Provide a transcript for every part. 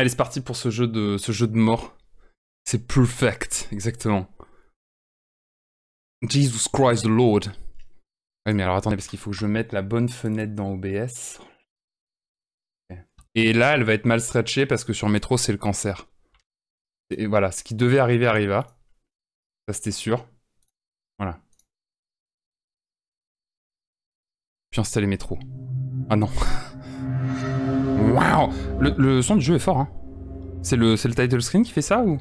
Allez, c'est parti pour ce jeu de, ce jeu de mort. C'est perfect, exactement. Jesus Christ the Lord. Ouais, mais alors attendez, parce qu'il faut que je mette la bonne fenêtre dans OBS. Et là, elle va être mal stretchée parce que sur métro, c'est le cancer. Et voilà, ce qui devait arriver arriva. Ça, c'était sûr. Voilà. Puis installer métro. Ah non. Waouh le, son du jeu est fort, hein. C'est le, le title screen qui fait ça ou?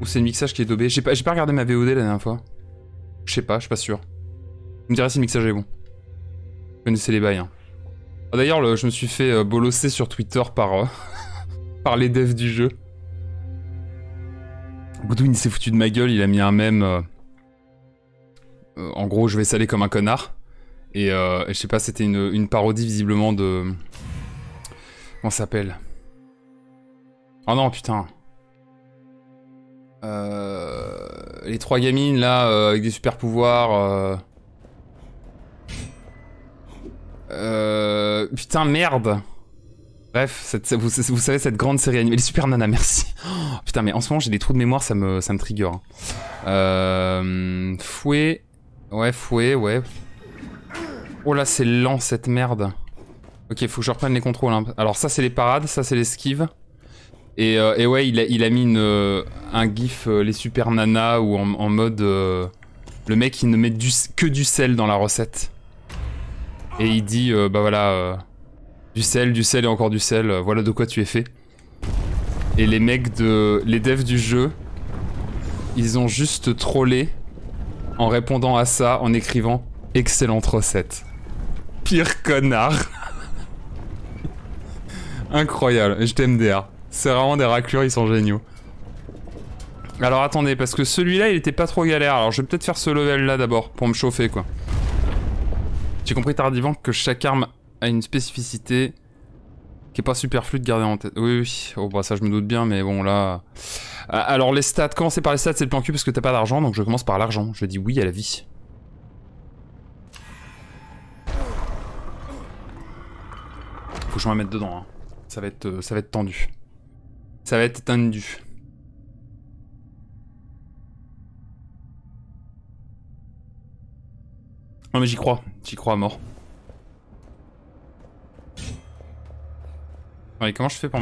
Ou c'est le mixage qui est dobé J'ai pas, regardé ma VOD la dernière fois. Je sais pas, je suis pas sûr. Vous me direz si le mixage est bon. Connaissez les bails, hein. Ah, d'ailleurs, je me suis fait euh, bolosser sur Twitter par, euh, par les devs du jeu. Goodwin s'est foutu de ma gueule, il a mis un mème... Euh, en gros, je vais saler comme un connard. Et je sais pas, c'était une, parodie visiblement de... Comment s'appelle Oh non, putain. les trois gamines, là, avec des super pouvoirs... Euh... Putain, merde Bref, vous, savez, cette grande série animée. Les Super Nana, merci. Oh, putain, mais en ce moment, j'ai des trous de mémoire, ça me, ça me trigger. Hein. Euh, fouet. Ouais, fouet, ouais. Oh là, c'est lent, cette merde. Ok, faut que je reprenne les contrôles. Hein. Alors ça, c'est les parades, ça, c'est l'esquive. Et, euh, et, ouais, il a, mis euh, un gif, euh, les Super Nana, ou en, mode... le mec, il ne met du, que du sel dans la recette. Et il dit, bah voilà, du sel, du sel et encore du sel, voilà de quoi tu es fait. Et les mecs de... les devs du jeu, ils ont juste trollé en répondant à ça, en écrivant « Excellente recette ». Pire connard. Incroyable, DA. C'est vraiment des raclures, ils sont géniaux. Alors attendez, parce que celui-là, il était pas trop galère. Alors je vais peut-être faire ce level-là d'abord, pour me chauffer, quoi. J'ai compris tardivement que chaque arme a une spécificité qui est pas superflue de garder en tête. Oui, oui. Oh, bah ça je me doute bien, mais bon là... Ah, alors les stats, commencer par les stats c'est le plan cul parce que t'as pas d'argent, donc je commence par l'argent. Je dis oui à la vie. Faut que je m'en mette dedans, hein. Ça va être, euh, ça tendu. Ça va être tendu. Non mais j'y crois, j'y crois à mort. Comment je fais pour...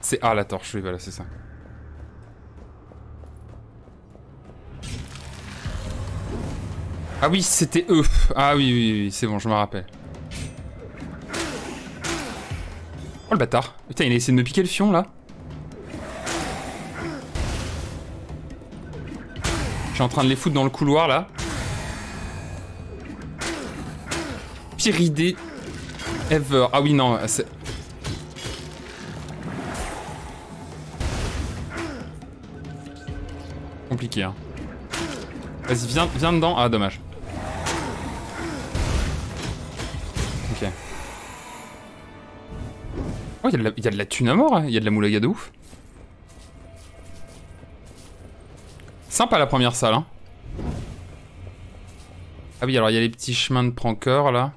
C'est... Ah, la torche, oui, voilà, c'est ça. Ah oui, c'était eux. Ah oui, oui, oui, c'est bon, je me rappelle. Oh le bâtard. Putain, il a essayé de me piquer le fion, là. Je en train de les foutre dans le couloir, là. pire idée ever. Ah oui, non, c'est... Compliqué, hein. Vas-y, viens, viens dedans. Ah, dommage. Oh, il y, a de la thune à mort, hein. il y a de la moulaga de ouf. Sympa la première salle, hein. Ah oui, alors il y a les petits chemins de pranker, là.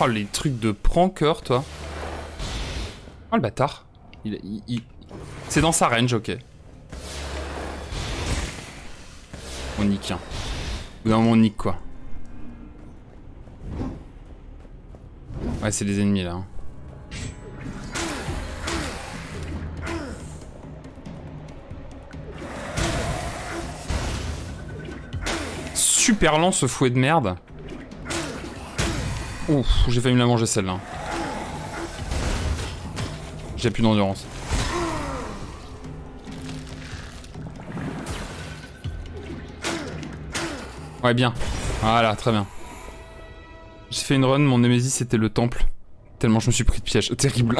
Oh, les trucs de pranker, toi. Oh, le bâtard. Il, C'est dans sa range, ok. On nique, hein. Ou dans mon nique, quoi. Ouais, c'est des ennemis, là. Hein. Super lent, ce fouet de merde. Ouf, j'ai failli me la manger celle-là. J'ai plus d'endurance. Ouais, bien. Voilà, très bien. J'ai fait une run, mon Nemesis c'était le temple. Tellement je me suis pris de piège. Terrible.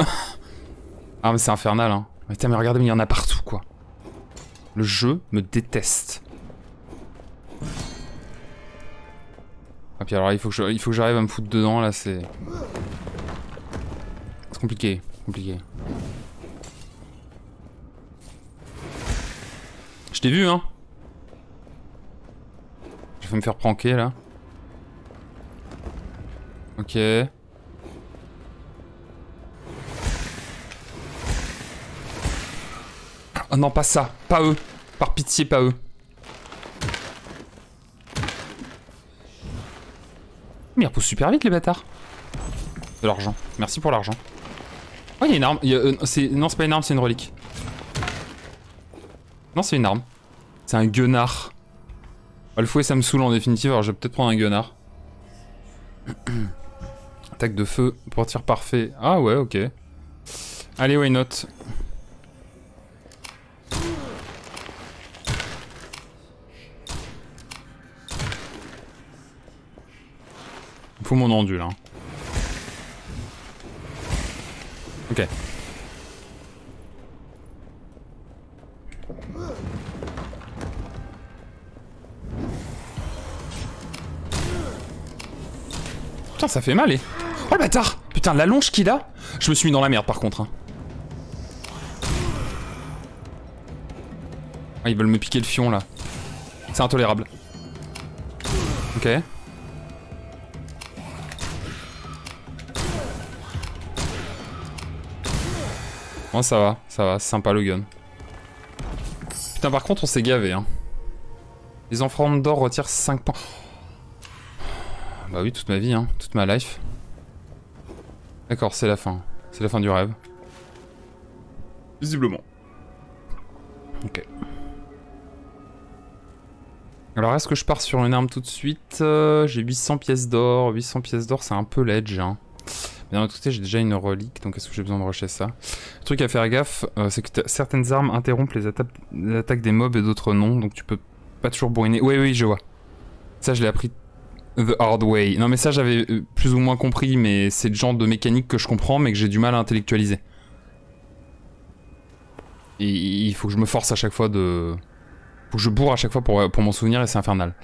ah, mais c'est infernal, hein. Mais, mais regardez, il y en a partout, quoi. Le jeu me déteste. Ah puis alors il faut que j'arrive à me foutre dedans là c'est... C'est compliqué, compliqué. Je t'ai vu hein Je vais me faire pranker là. Ok. Oh non, pas ça. Pas eux. Par pitié, pas eux. Mais ils repoussent super vite les bâtards. De l'argent. Merci pour l'argent. Oh, il y a une arme. Euh, non, c'est pas une arme, c'est une relique. Non, c'est une arme. C'est un guenard. Le fouet, ça me saoule en définitive, alors je vais peut-être prendre un guenard. Attaque de feu pour tir parfait. Ah ouais, ok. Allez, why not? Faut mon endule. Hein. Ok. Putain, ça fait mal, et... Eh. Oh le bâtard Putain, la longe qu'il a Je me suis mis dans la merde, par contre. Hein. Ah, ils veulent me piquer le fion, là. C'est intolérable. Ok. Oh, ça va, ça va, c'est sympa le gun. Putain, par contre, on s'est gavé, hein. Les enfants d'or retirent 5 points. Bah oui, toute ma vie, hein, toute ma life. D'accord, c'est la fin. C'est la fin du rêve. Visiblement. Ok. Alors, est-ce que je pars sur une arme tout de suite? Euh, J'ai 800 pièces d'or. 800 pièces d'or, c'est un peu ledge, hein. Mais d'un autre côté, j'ai déjà une relique, donc est-ce que j'ai besoin de rusher ça? Le truc à faire gaffe, euh, c'est que certaines armes interrompent les, attaques des mobs et d'autres non, donc tu peux pas toujours bourriner. Oui, oui, je vois. Ça, je l'ai appris the hard way. Non, mais ça, j'avais euh, plus ou moins compris, mais c'est le genre de mécanique que je comprends, mais que j'ai du mal à intellectualiser. Il faut que je me force à chaque fois de... Faut que je bourre à chaque fois pour, pour m'en souvenir et c'est infernal.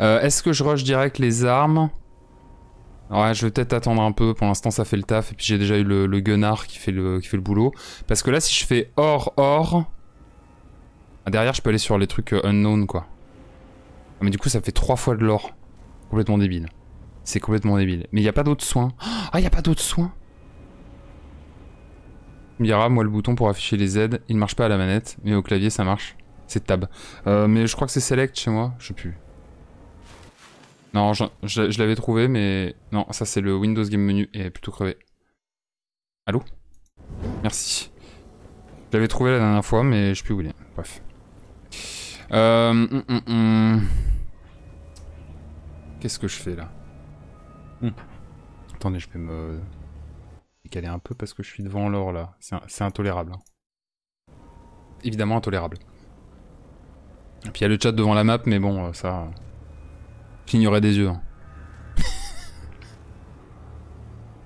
Euh, est-ce que je rush direct les armes? Ouais, je vais peut-être attendre un peu. Pour l'instant, ça fait le taf. Et puis j'ai déjà eu le, le qui fait le, qui fait le boulot. Parce que là, si je fais or, or... Derrière, je peux aller sur les trucs euh, unknown, quoi. Ah, mais du coup, ça fait trois fois de l'or. Complètement débile. C'est complètement débile. Mais il n'y a pas d'autres soins. Ah, il n'y a pas d'autres soins? Aura, moi, le bouton pour afficher les aides. Il ne marche pas à la manette, mais au clavier, ça marche. C'est tab. Euh, mais je crois que c'est select chez moi. Je sais plus. Non, je, l'avais trouvé, mais... Non, ça c'est le Windows Game Menu et plutôt crevé. Allô? Merci. Je l'avais trouvé la dernière fois, mais je sais plus où il est. Bref. Euh, hum, hum, hum. Qu'est-ce que je fais là Attendez, je peux me décaler un peu parce que je suis devant l'or là. C'est intolérable. Hein. Évidemment intolérable. Et puis il y a le chat devant la map, mais bon, euh, ça... Clignerait des yeux. Hein.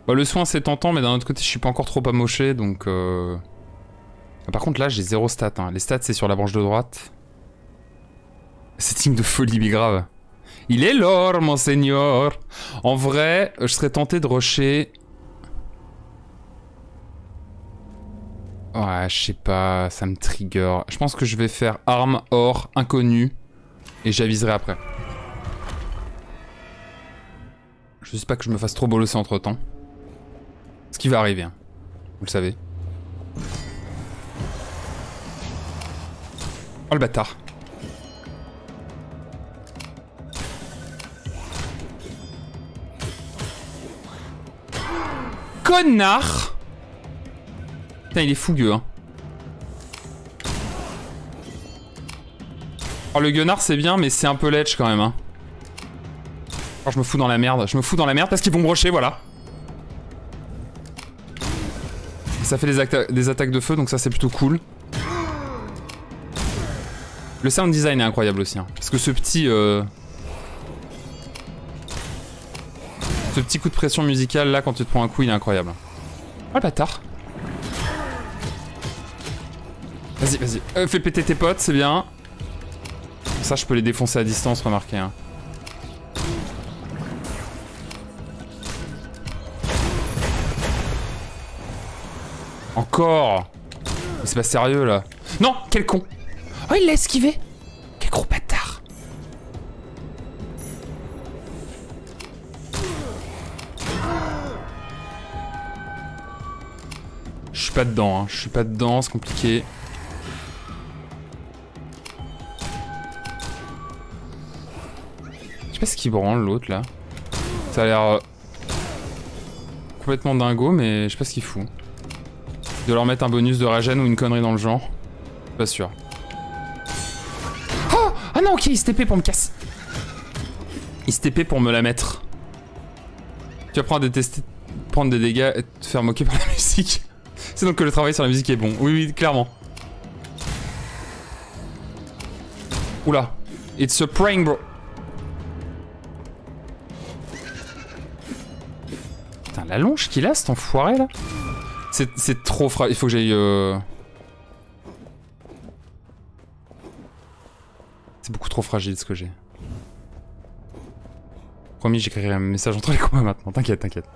Bah, le soin c'est tentant, mais d'un autre côté je suis pas encore trop amoché, donc... Euh... Par contre là j'ai zéro stats. Hein. Les stats c'est sur la branche de droite. Setting de folie, mais grave. Il est l'or, monseigneur En vrai, je serais tenté de rusher... Ouais, je sais pas, ça me trigger. Je pense que je vais faire arme, or, inconnu, et j'aviserai après. Je sais pas que je me fasse trop bolosser entre temps. Ce qui va arriver, hein. vous le savez. Oh le bâtard. Connard Putain, il est fougueux, hein. Oh, le guenard, c'est bien, mais c'est un peu ledge quand même, hein. Oh, je me fous dans la merde. Je me fous dans la merde parce qu'ils vont me rusher, voilà. Ça fait des, attaques de feu, donc ça c'est plutôt cool. Le sound design est incroyable aussi. Hein, parce que ce petit... Euh, ce petit coup de pression musicale là, quand tu te prends un coup, il est incroyable. Oh le bâtard. Vas-y, vas-y. Euh, fais péter tes potes, c'est bien. Ça, je peux les défoncer à distance, remarquez. Hein. Encore C'est pas sérieux là. Non Quel con Oh il l'a esquivé pas dedans, hein. je suis pas dedans, c'est compliqué. Je sais pas ce qui branle l'autre là. Ça a l'air euh, complètement dingo, mais je sais pas ce qu'il fout. De leur mettre un bonus de regen ou une connerie dans le genre. Pas sûr. Oh Ah non, ok, il se TP pour me casser. Il se TP pour me la mettre. Tu apprends à détester prendre des dégâts et te faire moquer par la musique. C'est donc que le travail sur la musique est bon. Oui, oui, clairement. Oula. It's a prank, bro. Putain, la longe qu'il a, cet enfoiré, là. C'est trop fragile. Il faut que j'aille... Euh... C'est beaucoup trop fragile, ce que j'ai. Promis, j'écrirai un message entre les combats maintenant. T'inquiète, t'inquiète.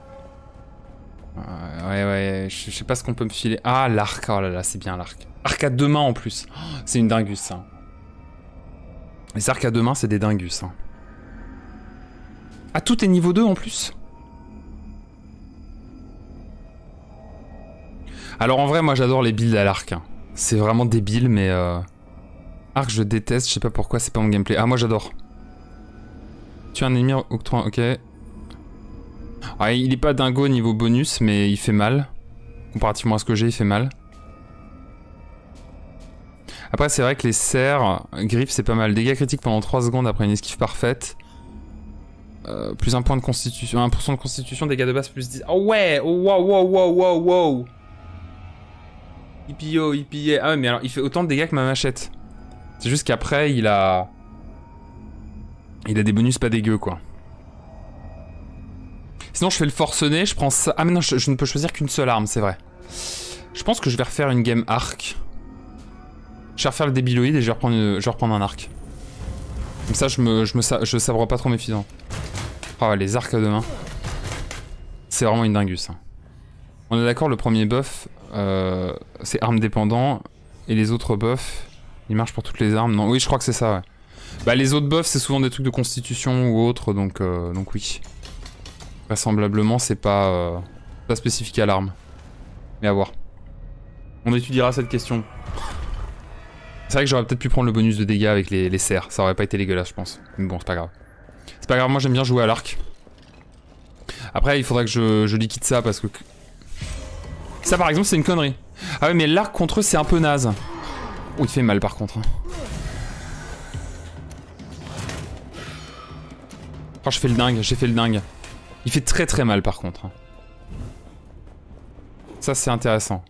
Ouais, ouais, je sais pas ce qu'on peut me filer. Ah, l'arc, oh là là, c'est bien l'arc. Arc à deux mains en plus. Oh, c'est une dingus, ça. Les arcs à deux mains, c'est des dingus. Hein. Ah, tout est niveau 2 en plus? Alors en vrai, moi j'adore les builds à l'arc. Hein. C'est vraiment débile, mais... Euh... Arc, je déteste, je sais pas pourquoi, c'est pas mon gameplay. Ah, moi j'adore. Tu un ennemi octroie, ok. Ah, il est pas dingo niveau bonus, mais il fait mal. Comparativement à ce que j'ai, il fait mal. Après, c'est vrai que les serres, griffes, c'est pas mal. Dégâts critiques pendant 3 secondes après une esquive parfaite. Euh, plus un point de constitution. 1% de constitution, dégâts de base plus 10. Oh ouais Oh wow wow wow wow wow Hippie hippie Ah ouais, mais alors il fait autant de dégâts que ma machette. C'est juste qu'après, il a... Il a des bonus pas dégueux, quoi. Sinon, je fais le forcené, je prends ça... Ah mais non, je, ne peux choisir qu'une seule arme, c'est vrai. Je pense que je vais refaire une game arc. Je vais refaire le débiloïde et je vais reprendre, un arc. Comme ça, je me, je pas trop mes Oh, ah les arcs à deux. C'est vraiment une dingus. Hein. On est d'accord, le premier buff, euh, c'est arme dépendant. Et les autres buffs, ils marchent pour toutes les armes. Non, oui, je crois que c'est ça, ouais. Bah, les autres buffs, c'est souvent des trucs de constitution ou autre, donc, euh, donc oui. Vraisemblablement, c'est pas, euh, pas spécifique à l'arme. Mais à voir. On étudiera cette question. C'est vrai que j'aurais peut-être pu prendre le bonus de dégâts avec les, serres. Ça aurait pas été dégueulasse, je pense. Mais bon, c'est pas grave. C'est pas grave, moi j'aime bien jouer à l'arc. Après, il faudra que je, je, liquide ça parce que... Ça, par exemple, c'est une connerie. Ah ouais, mais l'arc contre eux, c'est un peu naze. Oh, il fait mal, par contre. Hein. Oh, je fais le dingue, j'ai fait le dingue. Il fait très très mal par contre. Ça c'est intéressant.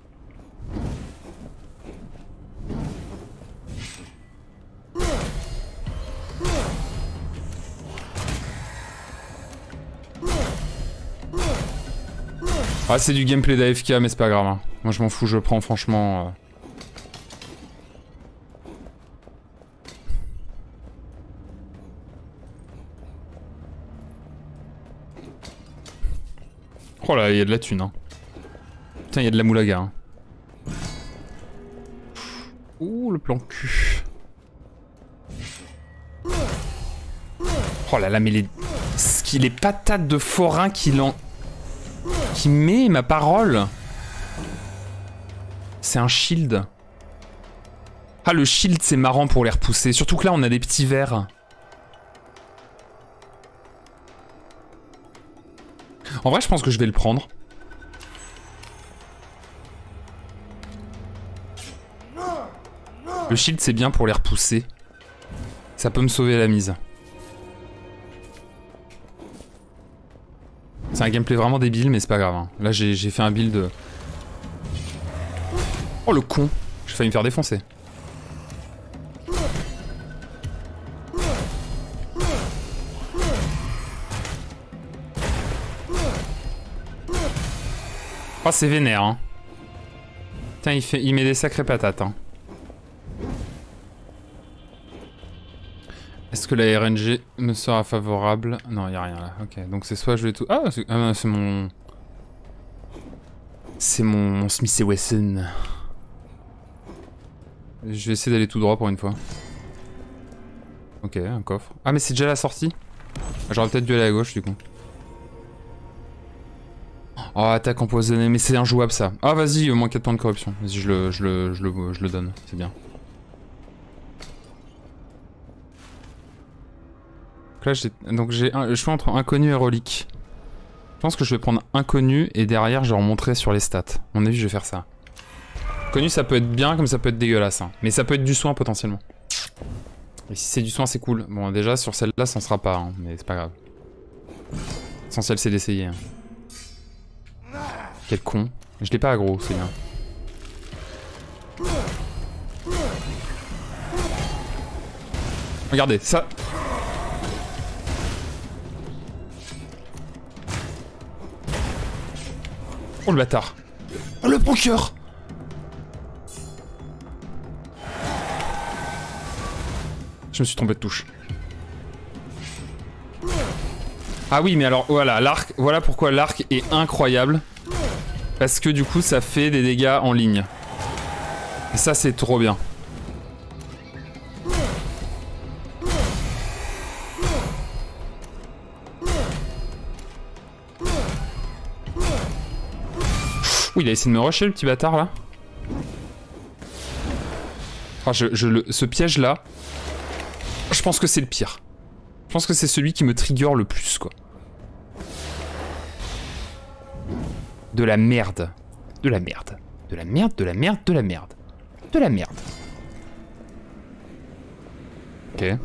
Ah c'est du gameplay d'AFK mais c'est pas grave. Hein. Moi je m'en fous, je prends franchement... Euh, Oh là, il y a de la thune. Hein. Putain, il y a de la moulaga. Hein. Ouh, le plan cul. Oh là là, mais les... les patates de forain qu'il en... Qui met ma parole C'est un shield. Ah, le shield, c'est marrant pour les repousser. Surtout que là, on a des petits verres. En vrai, je pense que je vais le prendre. Le shield, c'est bien pour les repousser. Ça peut me sauver la mise. C'est un gameplay vraiment débile, mais c'est pas grave. Hein. Là, j'ai fait un build... Oh, le con J'ai failli me faire défoncer. Oh, c'est vénère, hein. Putain, il, fait, il met des sacrées patates, hein. Est-ce que la RNG me sera favorable? Non, y a rien là. Ok, donc c'est soit je vais tout... Ah, c'est ah, mon... C'est mon, Smith Wesson. Je vais essayer d'aller tout droit pour une fois. Ok, un coffre. Ah, mais c'est déjà la sortie? J'aurais peut-être dû aller à gauche, du coup. Oh, attaque empoisonnée, mais c'est injouable ça. Ah, vas-y, au moins 4 points de corruption. Vas-y, je le, je, le, je, le, je le donne, c'est bien. Donc là, j'ai donc j'ai je suis entre inconnu et relique. Je pense que je vais prendre inconnu et derrière, je vais remontrer sur les stats. À mon avis, je vais faire ça. Connu, ça peut être bien comme ça peut être dégueulasse. Hein. Mais ça peut être du soin potentiellement. Et si c'est du soin, c'est cool. Bon, déjà, sur celle-là, ça ne sera pas, hein, mais c'est pas grave. L'essentiel, c'est d'essayer. Hein. Quel con. Je l'ai pas aggro, c'est bien. Regardez, ça... Oh le bâtard Oh le cœur Je me suis trompé de touche. Ah oui, mais alors voilà, l'arc, voilà pourquoi l'arc est incroyable. Parce que du coup, ça fait des dégâts en ligne. Et ça, c'est trop bien. Oui, il a essayé de me rusher le petit bâtard là. Ah, je, ce piège là, je pense que c'est le pire. Je pense que c'est celui qui me trigger le plus quoi. De la merde. De la merde. De la merde, de la merde, de la merde. De la merde. Ok.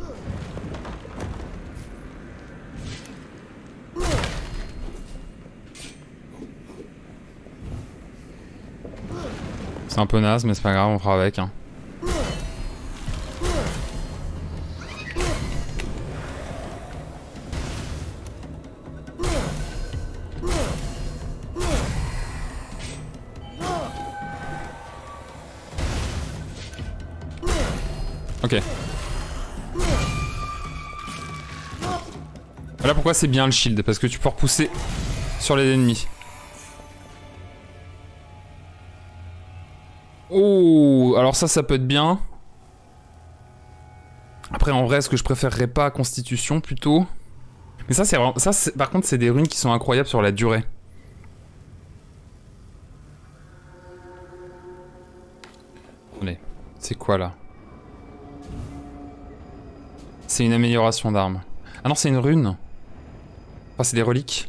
C'est un peu naze, mais c'est pas grave, on fera avec. Hein. Ok. Voilà pourquoi c'est bien le shield, parce que tu peux repousser sur les ennemis. Oh, alors ça, ça peut être bien. Après, en vrai, est-ce que je préférerais pas Constitution plutôt Mais ça, c'est. Ça, par contre, c'est des runes qui sont incroyables sur la durée. Allez, c'est quoi là? C'est une amélioration d'armes. Ah non, c'est une rune. Enfin, c'est des reliques.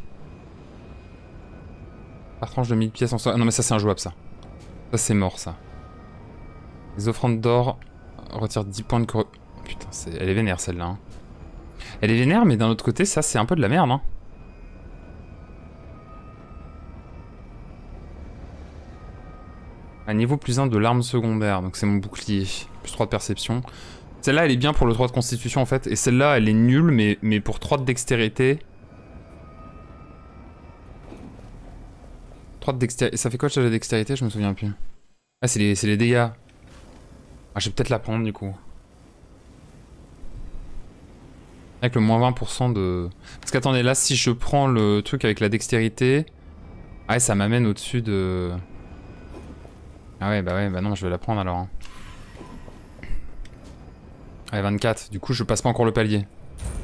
Par tranche de 1000 pièces en soi. Ah non, mais ça, c'est injouable, ça. Ça, c'est mort, ça. Les offrandes d'or retirent 10 points de cor... Putain, elle est vénère celle-là. Hein. Elle est vénère, mais d'un autre côté, ça c'est un peu de la merde. Hein. Un niveau plus 1 de l'arme secondaire, donc c'est mon bouclier. Plus 3 de perception. Celle-là, elle est bien pour le 3 de constitution en fait. Et celle-là, elle est nulle, mais, mais pour 3 de dextérité... 3 de dextérité... Ça fait quoi de la dextérité? Je me souviens plus. Ah, c'est les, les dégâts. Ah, je vais peut-être la prendre du coup. Avec le moins 20% de... Parce qu'attendez, là, si je prends le truc avec la dextérité... Ah ça m'amène au-dessus de... Ah ouais, bah ouais, bah non, je vais la prendre alors. Hein. Ouais, 24. Du coup, je passe pas encore le palier.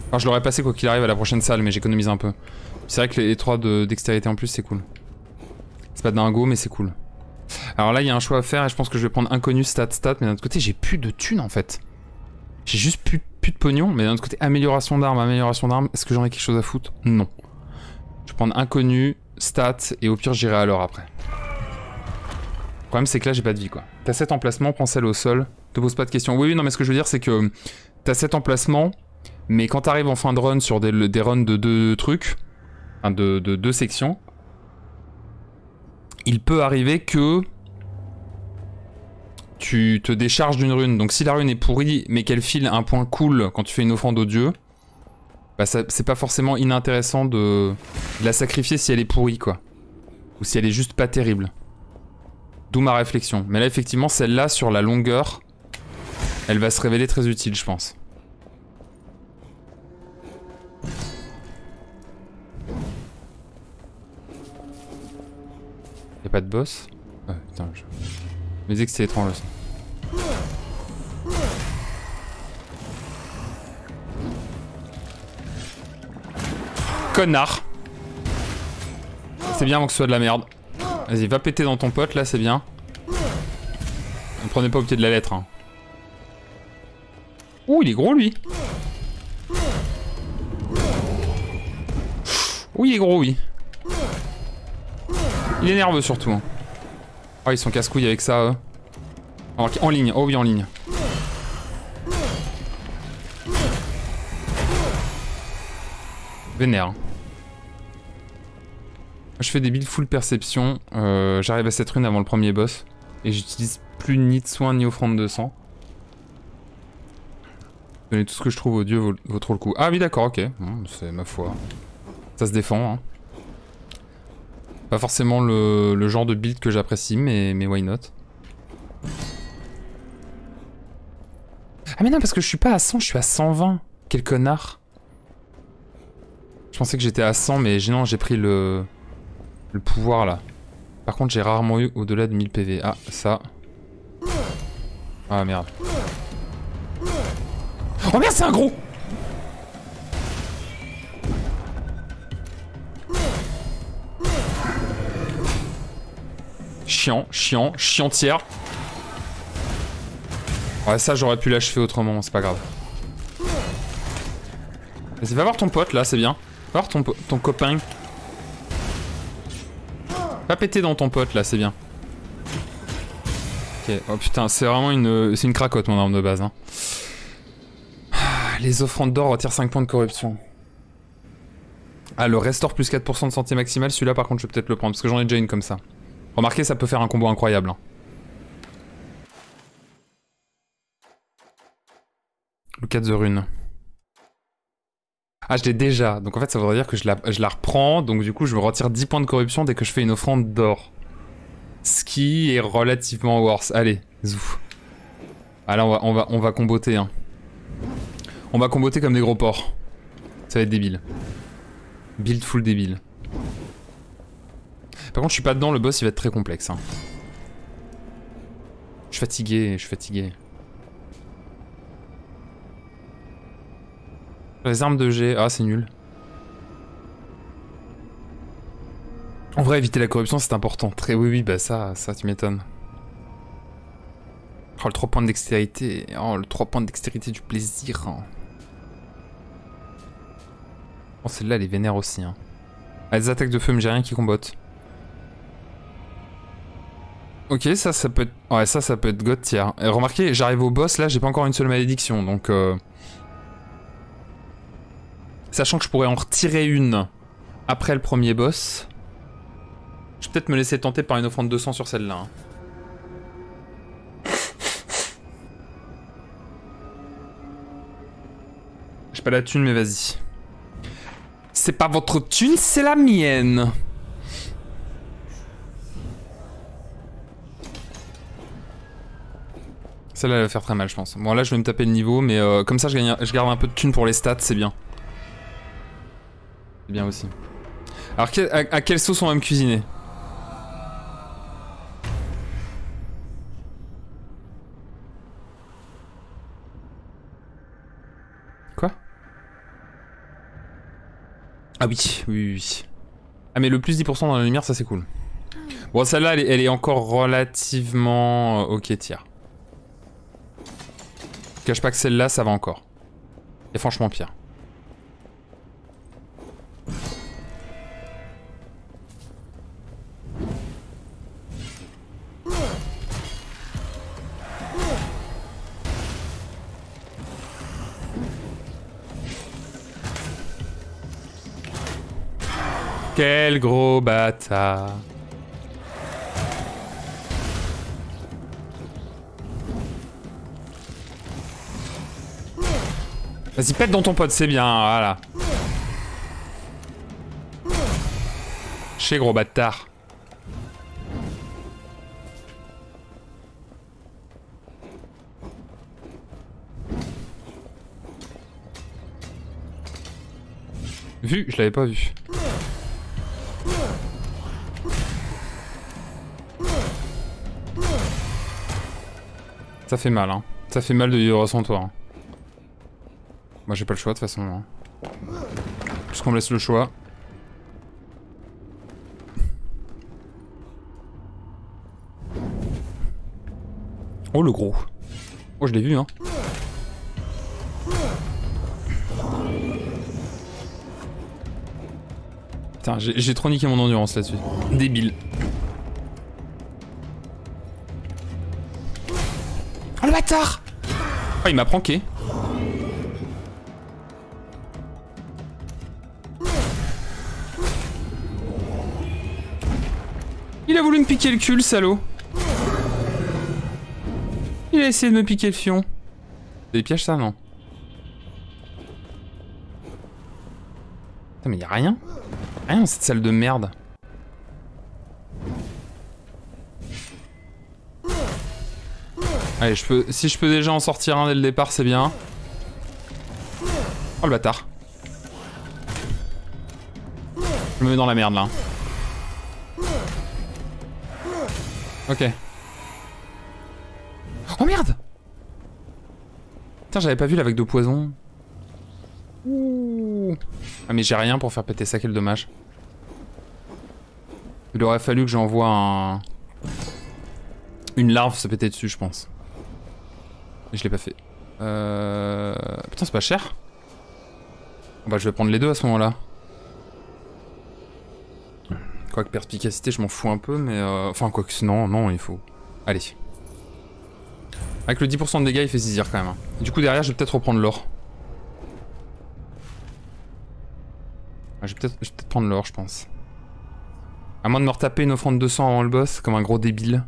Alors, je l'aurais passé quoi qu'il arrive à la prochaine salle, mais j'économise un peu. C'est vrai que les 3 de dextérité en plus, c'est cool. C'est pas dingo, mais c'est cool. Alors là, il y a un choix à faire et je pense que je vais prendre inconnu stat stat, mais d'un autre côté, j'ai plus de thunes en fait. J'ai juste plus, plus, de pognon, mais d'un autre côté, amélioration d'armes, amélioration d'armes, est-ce que j'en ai quelque chose à foutre? Non. Je vais prendre inconnu, stat, et au pire, j'irai à l'or après. Le problème, c'est que là, j'ai pas de vie quoi. T'as 7 emplacements, prends celle au sol, te pose pas de questions. Oui, oui, non, mais ce que je veux dire, c'est que t'as 7 emplacements, mais quand t'arrives en fin de run sur des, des runs de deux trucs, enfin de, de deux sections, il peut arriver que tu te décharges d'une rune. Donc si la rune est pourrie, mais qu'elle file un point cool quand tu fais une offrande au dieu, bah c'est pas forcément inintéressant de, la sacrifier si elle est pourrie, quoi. Ou si elle est juste pas terrible. Ma réflexion. Mais là, effectivement, celle-là, sur la longueur, elle va se révéler très utile, je pense. Y'a pas de boss? Ouais, putain, disais que c'était étrange. Connard C'est bien avant que ce soit de la merde. Vas-y, va péter dans ton pote, là, c'est bien. Ne prenez pas au pied de la lettre. Hein. Ouh, il est gros, lui. Oui, il est gros, oui. Il est nerveux, surtout. Hein. Oh, ils sont casse-couilles avec ça, eux. En ligne, oh oui, en ligne. Vénère. Je fais des builds full perception. Euh, j'arrive à cette rune avant le premier boss. Et j'utilise plus ni de soins ni offrande de sang. Donner tout ce que je trouve au dieu vaut, trop le coup. Ah oui d'accord, ok. C'est ma foi. Ça se défend. Hein. Pas forcément le, genre de build que j'apprécie, mais, mais why not? Ah mais non, parce que je suis pas à 100, je suis à 120. Quel connard. Je pensais que j'étais à 100, mais non, j'ai pris le, le pouvoir là. Par contre, j'ai rarement eu au-delà de 1000 PV. Ah, ça. Ah merde. Oh merde, c'est un gros Chiant, chiant, chiantière. Ouais, ça, j'aurais pu l'achever autrement, c'est pas grave. Vas-y, va voir ton pote, là, c'est bien. Va voir ton, ton copain. Va péter dans ton pote, là, c'est bien. Ok, oh putain, c'est vraiment une... C'est une cracotte, mon arme de base, hein. Ah, les offrandes d'or retirent 5 points de corruption. Ah, le restore plus 4% de santé maximale, celui-là, par contre, je vais peut-être le prendre, parce que j'en ai déjà une comme ça. Remarquez, ça peut faire un combo incroyable. Hein. Le 4 de rune. Ah, je l'ai déjà. Donc en fait, ça voudrait dire que je la, je la reprends. Donc du coup, je me retire 10 points de corruption dès que je fais une offrande d'or. Ce qui est relativement worse. Allez, zou. Ah là, on va, on va, on va comboter. Hein. On va comboter comme des gros porcs. Ça va être débile. Build full débile. Par contre, je suis pas dedans, le boss il va être très complexe. Hein. Je suis fatigué, je suis fatigué. Les armes de G, ah c'est nul. En vrai, éviter la corruption c'est important. Très oui, oui, bah ça, ça tu m'étonnes. Oh, le 3 points de dextérité. Oh, le 3 points de dextérité du plaisir. Oh, celle-là, elle est vénère aussi. Hein. Ah, les attaques de feu, mais j'ai rien qui combotte. Ok, ça, ça peut être... Ouais, ça, ça peut être god tier. Remarquez, j'arrive au boss, là, j'ai pas encore une seule malédiction, donc... Euh... Sachant que je pourrais en retirer une après le premier boss. Je vais peut-être me laisser tenter par une offrande de sang sur celle-là. Hein. J'ai pas la thune, mais vas-y. C'est pas votre thune, c'est la mienne. Celle-là, elle va faire très mal, je pense. Bon, là, je vais me taper le niveau, mais euh, comme ça, je, je garde un peu de thunes pour les stats, c'est bien. C'est bien aussi. Alors, à, quelle sauce on va me cuisiner? Quoi? Ah oui, oui, oui. Ah mais le plus 10% dans la lumière, ça c'est cool. Bon, celle-là, elle, elle, est encore relativement euh, ok tiers cache pas que celle-là, ça va encore. Et franchement pire. Quel gros bâtard. Vas-y, pète dans ton pote, c'est bien, voilà. Chez gros bâtard. Vu, je l'avais pas vu. Ça fait mal, hein. Ça fait mal de vivre sans toi. Hein. Moi, j'ai pas le choix, de toute façon. Hein. Puisqu'on me laisse le choix. Oh, le gros. Oh, je l'ai vu, hein. Putain, j'ai trop niqué mon endurance là-dessus. Débile. Oh il m'a pranké. Il a voulu me piquer le cul, le salaud. Il a essayé de me piquer le fion. Des pièges, ça, non Putain, mais y'a rien. Rien dans cette salle de merde. Allez, je peux, si je peux déjà en sortir un dès le départ, c'est bien. Oh le bâtard. Je me mets dans la merde là. Ok. Oh merde Putain, j'avais pas vu la vague de poison. Ah mais j'ai rien pour faire péter ça, quel dommage. Il aurait fallu que j'envoie un... Une larve se péter dessus, je pense. Je l'ai pas fait. Euh... Putain, c'est pas cher Bah je vais prendre les deux à ce moment-là. Quoique perspicacité, je m'en fous un peu, mais... Euh... Enfin, quoique... Non, non, il faut... Allez. Avec le 10% de dégâts, il fait zizir quand même. Hein. Du coup, derrière, je vais peut-être reprendre l'or. je vais peut-être peut prendre l'or, je pense. À moins de me retaper une offrande de sang avant le boss, comme un gros débile.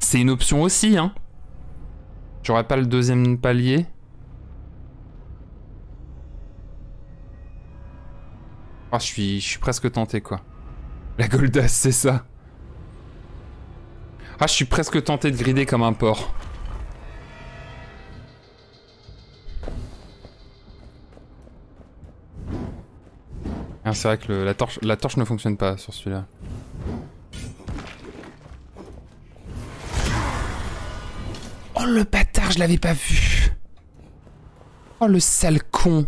C'est une option aussi, hein. J'aurais pas le deuxième palier. Ah, je suis, presque tenté, quoi. La Goldass, c'est ça. Ah, je suis presque tenté de grider comme un porc. Ah, c'est vrai que la, torche, la torche ne fonctionne pas sur celui-là. Oh le bâtard, je l'avais pas vu. Oh le sale con.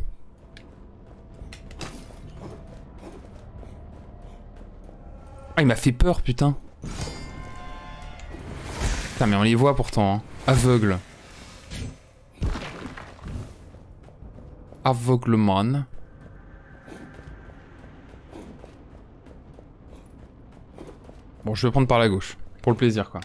Ah, il m'a fait peur, putain. Putain, mais on les voit pourtant. Hein. Aveugle. Aveuglement. Bon, je vais prendre par la gauche. Pour le plaisir, quoi.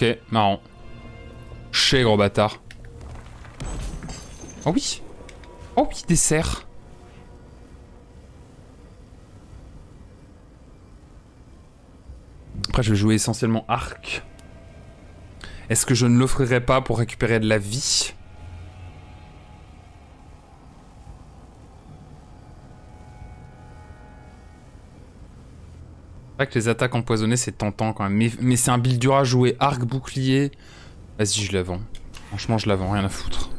Ok, marrant. Chez gros bâtard. Oh oui Oh oui, dessert Après, je vais jouer essentiellement arc. Est-ce que je ne l'offrirai pas pour récupérer de la vie? Vrai que les attaques empoisonnées, c'est tentant quand même. Mais, c'est un build dur à jouer. Arc, bouclier. Vas-y, je la vends. Franchement, je la vends, rien à foutre.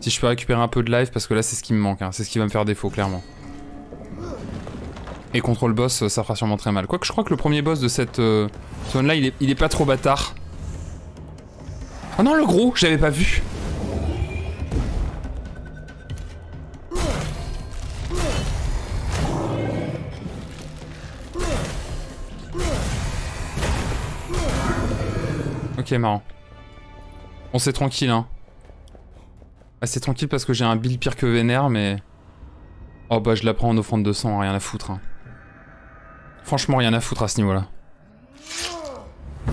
Si je peux récupérer un peu de life, parce que là, c'est ce qui me manque. Hein. C'est ce qui va me faire défaut, clairement. Et contre le boss, ça fera sûrement très mal. Quoique, je crois que le premier boss de cette euh, zone-là, il est, il est pas trop bâtard. Oh non, le gros, j'avais pas vu. Ok, marrant. On c'est tranquille, hein. Ah, c'est tranquille parce que j'ai un build pire que Vénère, mais... Oh bah je la prends en offrande de sang, rien à foutre. Hein. Franchement, rien à foutre à ce niveau-là.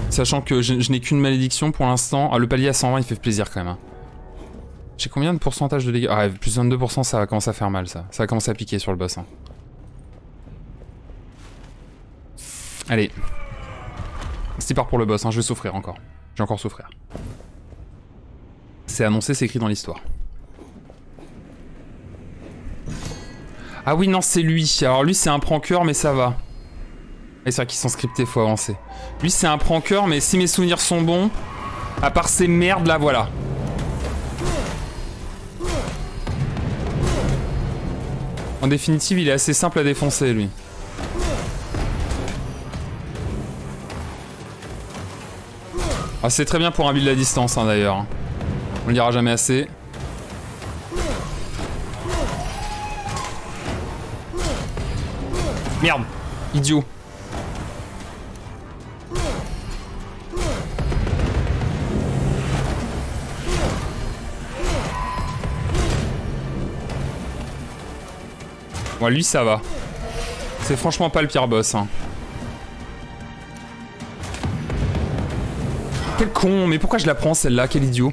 Sachant que je, n'ai qu'une malédiction pour l'instant. Ah, le palier à 120, il fait plaisir quand même. Hein. J'ai combien de pourcentage de dégâts? Ah, plus de 22%, ça va commencer à faire mal, ça. Ça va commencer à piquer sur le boss. Hein. Allez. C'est part pour le boss, hein. je vais souffrir encore. J'ai encore souffrir. C'est annoncé, c'est écrit dans l'histoire. Ah oui, non, c'est lui. Alors lui, c'est un pranker, mais ça va. c'est vrai qu'ils sont scriptés, faut avancer. Lui, c'est un pranker, mais si mes souvenirs sont bons, à part ces merdes là, voilà. En définitive, il est assez simple à défoncer, lui. Ah, c'est très bien pour un build à distance hein, d'ailleurs. On le dira jamais assez. Merde Idiot Bon, lui ça va. C'est franchement pas le pire boss. Hein. Mais pourquoi je la prends celle-là? Quel idiot.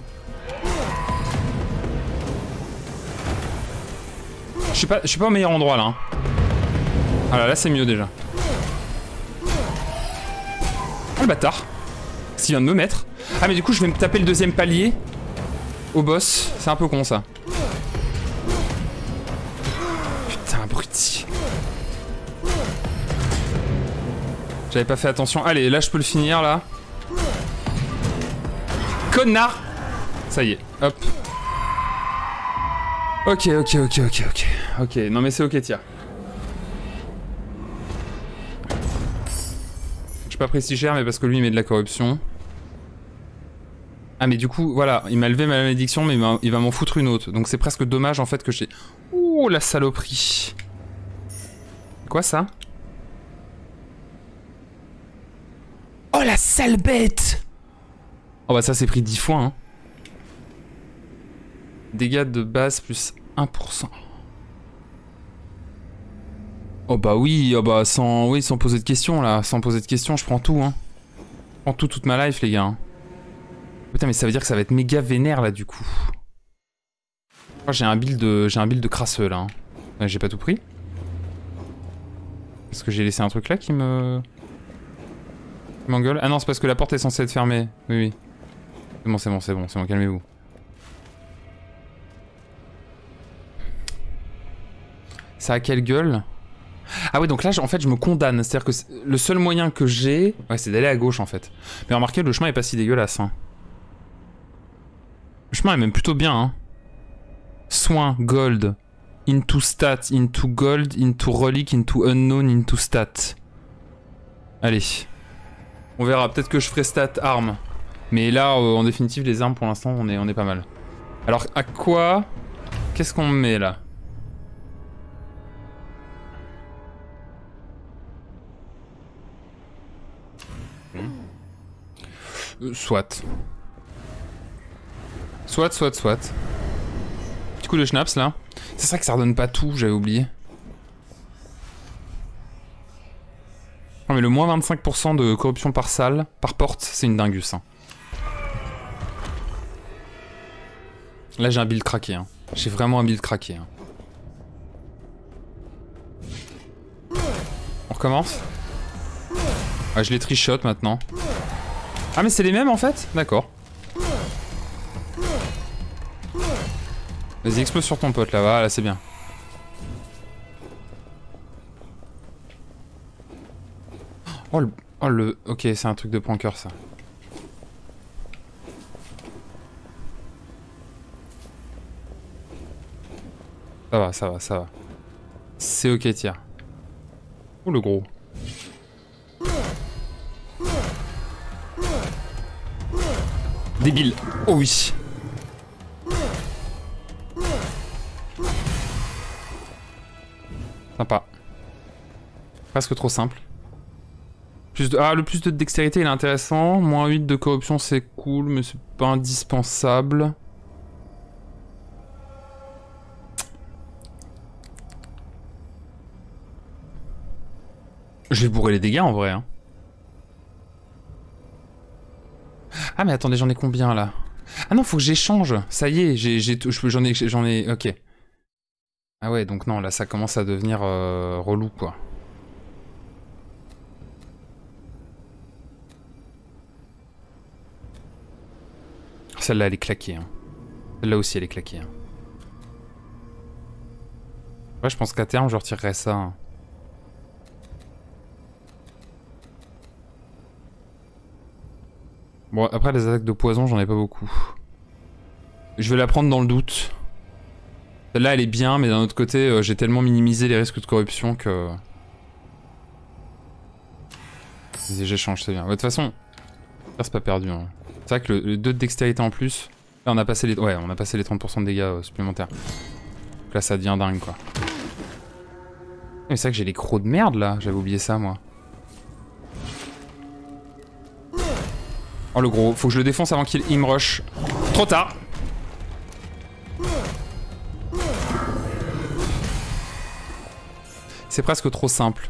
Je suis pas, je suis pas au meilleur endroit là. Hein. Ah là, là c'est mieux déjà. Oh le bâtard. S'il vient de me mettre. Ah mais du coup je vais me taper le deuxième palier au boss. C'est un peu con ça. Putain, abruti. J'avais pas fait attention. Allez, là je peux le finir là. Connard Ça y est, hop. Ok, ok, ok, ok, ok. Ok, non mais c'est ok, tiens. Je pas pris si cher, mais parce que lui il met de la corruption. Ah mais du coup, voilà, il m'a levé ma malédiction, mais il va m'en foutre une autre. Donc c'est presque dommage en fait que j'ai... Ouh, la saloperie. Quoi ça? Oh la sale bête Oh bah ça c'est pris 10 fois hein. Dégâts de base plus 1%. Oh bah oui, oh bah sans, oui, sans poser de questions là, sans poser de questions, je prends tout hein. Je prends tout toute ma life les gars. Putain mais ça veut dire que ça va être méga vénère là du coup. Oh, j'ai un build j'ai un build de crasseux là. Hein. J'ai pas tout pris. Est-ce que j'ai laissé un truc là qui me... Qui m'engueule? Ah non c'est parce que la porte est censée être fermée. Oui oui. C'est bon c'est bon c'est bon, bon, calmez-vous. Ça a quelle gueule? Ah ouais, donc là, en fait, je me condamne. C'est-à-dire que le seul moyen que j'ai... Ouais, c'est d'aller à gauche, en fait. Mais remarquez, le chemin est pas si dégueulasse. Hein. Le chemin est même plutôt bien. Hein. Soin, gold. Into stat, into gold, into relic, into unknown, into stat. Allez. On verra. Peut-être que je ferai stat arme. Mais là, euh, en définitive, les armes, pour l'instant, on est, on est pas mal. Alors, à quoi Qu'est-ce qu'on met, là? Euh, soit. Soit, soit, soit. Petit coup de schnapps là. C'est vrai que ça redonne pas tout, j'avais oublié. Non mais le moins 25% de corruption par salle, par porte, c'est une dingus. Hein. Là j'ai un build craqué. Hein. J'ai vraiment un build craqué. Hein. On recommence Ouais, je les trichote maintenant. Ah mais c'est les mêmes en fait? D'accord. Vas-y, explose sur ton pote là, voilà, c'est bien. Oh le... Oh le... Ok, c'est un truc de pranker ça. Ça va, ça va, ça va. C'est ok, tiens. Oh le gros. Débile. Oh oui. Sympa. Presque trop simple. Plus de... Ah, le plus de dextérité, il est intéressant. Moins 8 de corruption, c'est cool, mais c'est pas indispensable. Je vais bourrer les dégâts en vrai. Hein. Ah mais attendez, j'en ai combien là? Ah non, faut que j'échange. Ça y est, j'en ai, j'en ai, ok. Ah ouais, donc non, là ça commence à devenir euh, relou quoi. Celle-là, elle est claquée. Hein. Celle-là aussi, elle est claquée. Hein. Ouais, je pense qu'à terme, je retirerai ça. Bon, après les attaques de poison, j'en ai pas beaucoup. Je vais la prendre dans le doute. Celle-là, elle est bien, mais d'un autre côté, euh, j'ai tellement minimisé les risques de corruption que... Vas-y, j'échange, c'est bien. de toute façon, c'est pas perdu. Hein. C'est vrai que le, 2 de dextérité en plus, là, on a passé les, ouais, on a passé les 30% de dégâts euh, supplémentaires. Donc là, ça devient dingue, quoi. Mais c'est vrai que j'ai les crocs de merde là, j'avais oublié ça moi. Oh le gros, faut que je le défonce avant qu'il me rush. Trop tard C'est presque trop simple.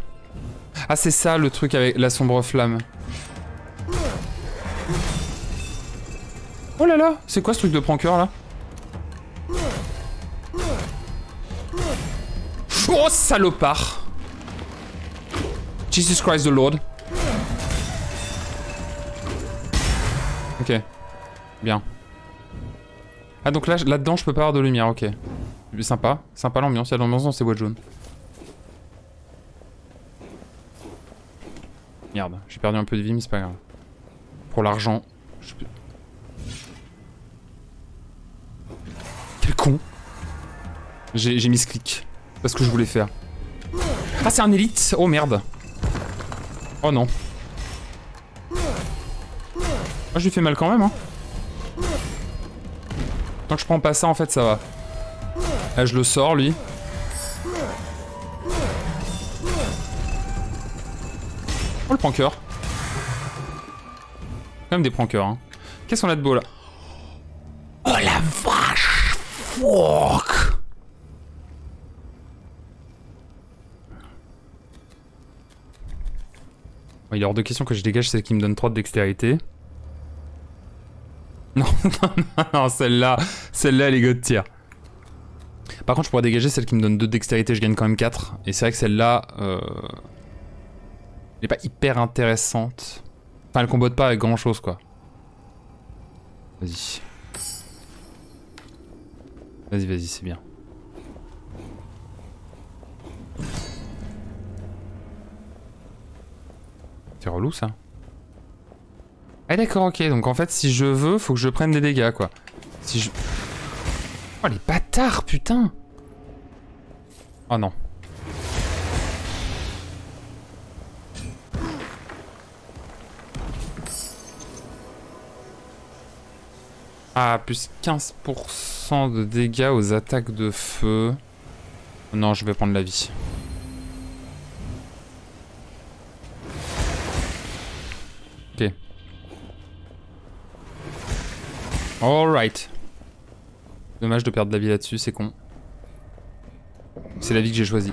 Ah c'est ça le truc avec la sombre flamme. Oh là là, c'est quoi ce truc de pranker là? Oh salopard Jesus Christ the Lord. Ok. Bien. Ah donc là, là-dedans je peux pas avoir de lumière, ok. Sympa, sympa l'ambiance, il y a l'ambiance dans ces boîtes jaunes. Merde, j'ai perdu un peu de vie mais c'est pas grave. Pour l'argent. Quel con J'ai mis ce clic. Parce que je voulais faire. Ah c'est un élite Oh merde Oh non. Ah je lui fais mal quand même hein. Tant que je prends pas ça en fait ça va. Là je le sors lui. Oh le pranker. Quand même des prankers hein. Qu'est-ce qu'on a de beau là? Oh la vache Fuck Il est hors de question que je dégage celle qui me donne 3 de dextérité. Non, non, non, celle-là, celle-là elle est god tier. Par contre je pourrais dégager celle qui me donne 2 de dextérité, je gagne quand même 4. Et c'est vrai que celle-là, euh... elle est pas hyper intéressante. Enfin elle combote pas avec grand chose quoi. Vas-y. Vas-y, vas-y, c'est bien. C'est relou ça. Ah d'accord, ok. Donc en fait, si je veux, faut que je prenne des dégâts, quoi. Si je... Oh les bâtards, putain Oh non. Ah, plus 15% de dégâts aux attaques de feu. Non, je vais prendre la vie. Ok. Alright. Dommage de perdre la vie là-dessus, c'est con. C'est la vie que j'ai choisie.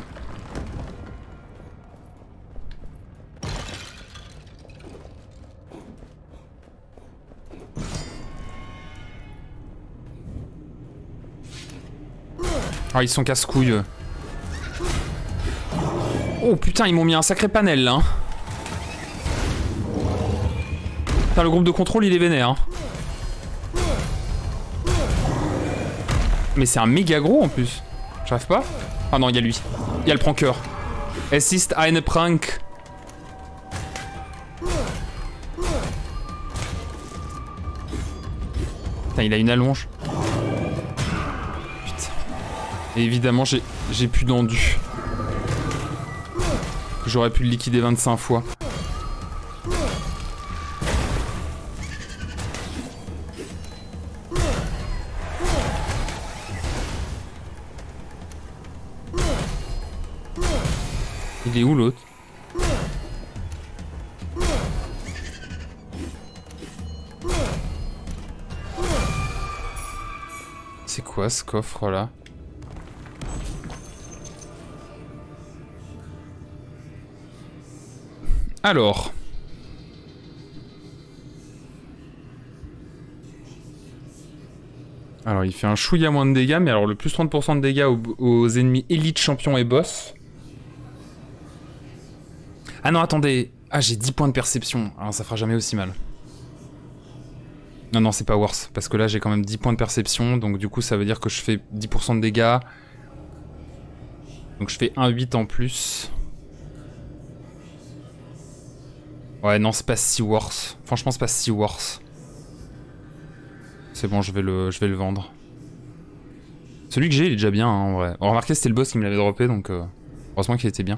Ah, ils sont casse-couilles. Oh putain, ils m'ont mis un sacré panel là. Hein. Putain, le groupe de contrôle, il est vénère. Hein. Mais c'est un méga gros en plus. J'arrive pas Ah non, il y a lui. Il y a le pranker. Assist eine prank. Putain, il a une allonge. Putain. Et évidemment, j'ai plus d'endu. J'aurais pu le liquider 25 fois. Où l'autre C'est quoi ce coffre là Alors. Alors il fait un chouïa moins de dégâts, mais alors le plus 30% de dégâts aux, ennemis élites, champions et boss. Ah non, attendez. Ah, j'ai 10 points de perception. Alors ça fera jamais aussi mal. Non, non, c'est pas worse. Parce que là, j'ai quand même 10 points de perception. Donc du coup, ça veut dire que je fais 10% de dégâts. Donc je fais 1,8 en plus. Ouais, non, c'est pas si worse. Franchement, c'est pas si worse. C'est bon, je vais le, je vais le vendre. Celui que j'ai, il est déjà bien, hein, en vrai. On remarquez, c'était le boss qui me l'avait droppé, donc euh, heureusement qu'il était bien.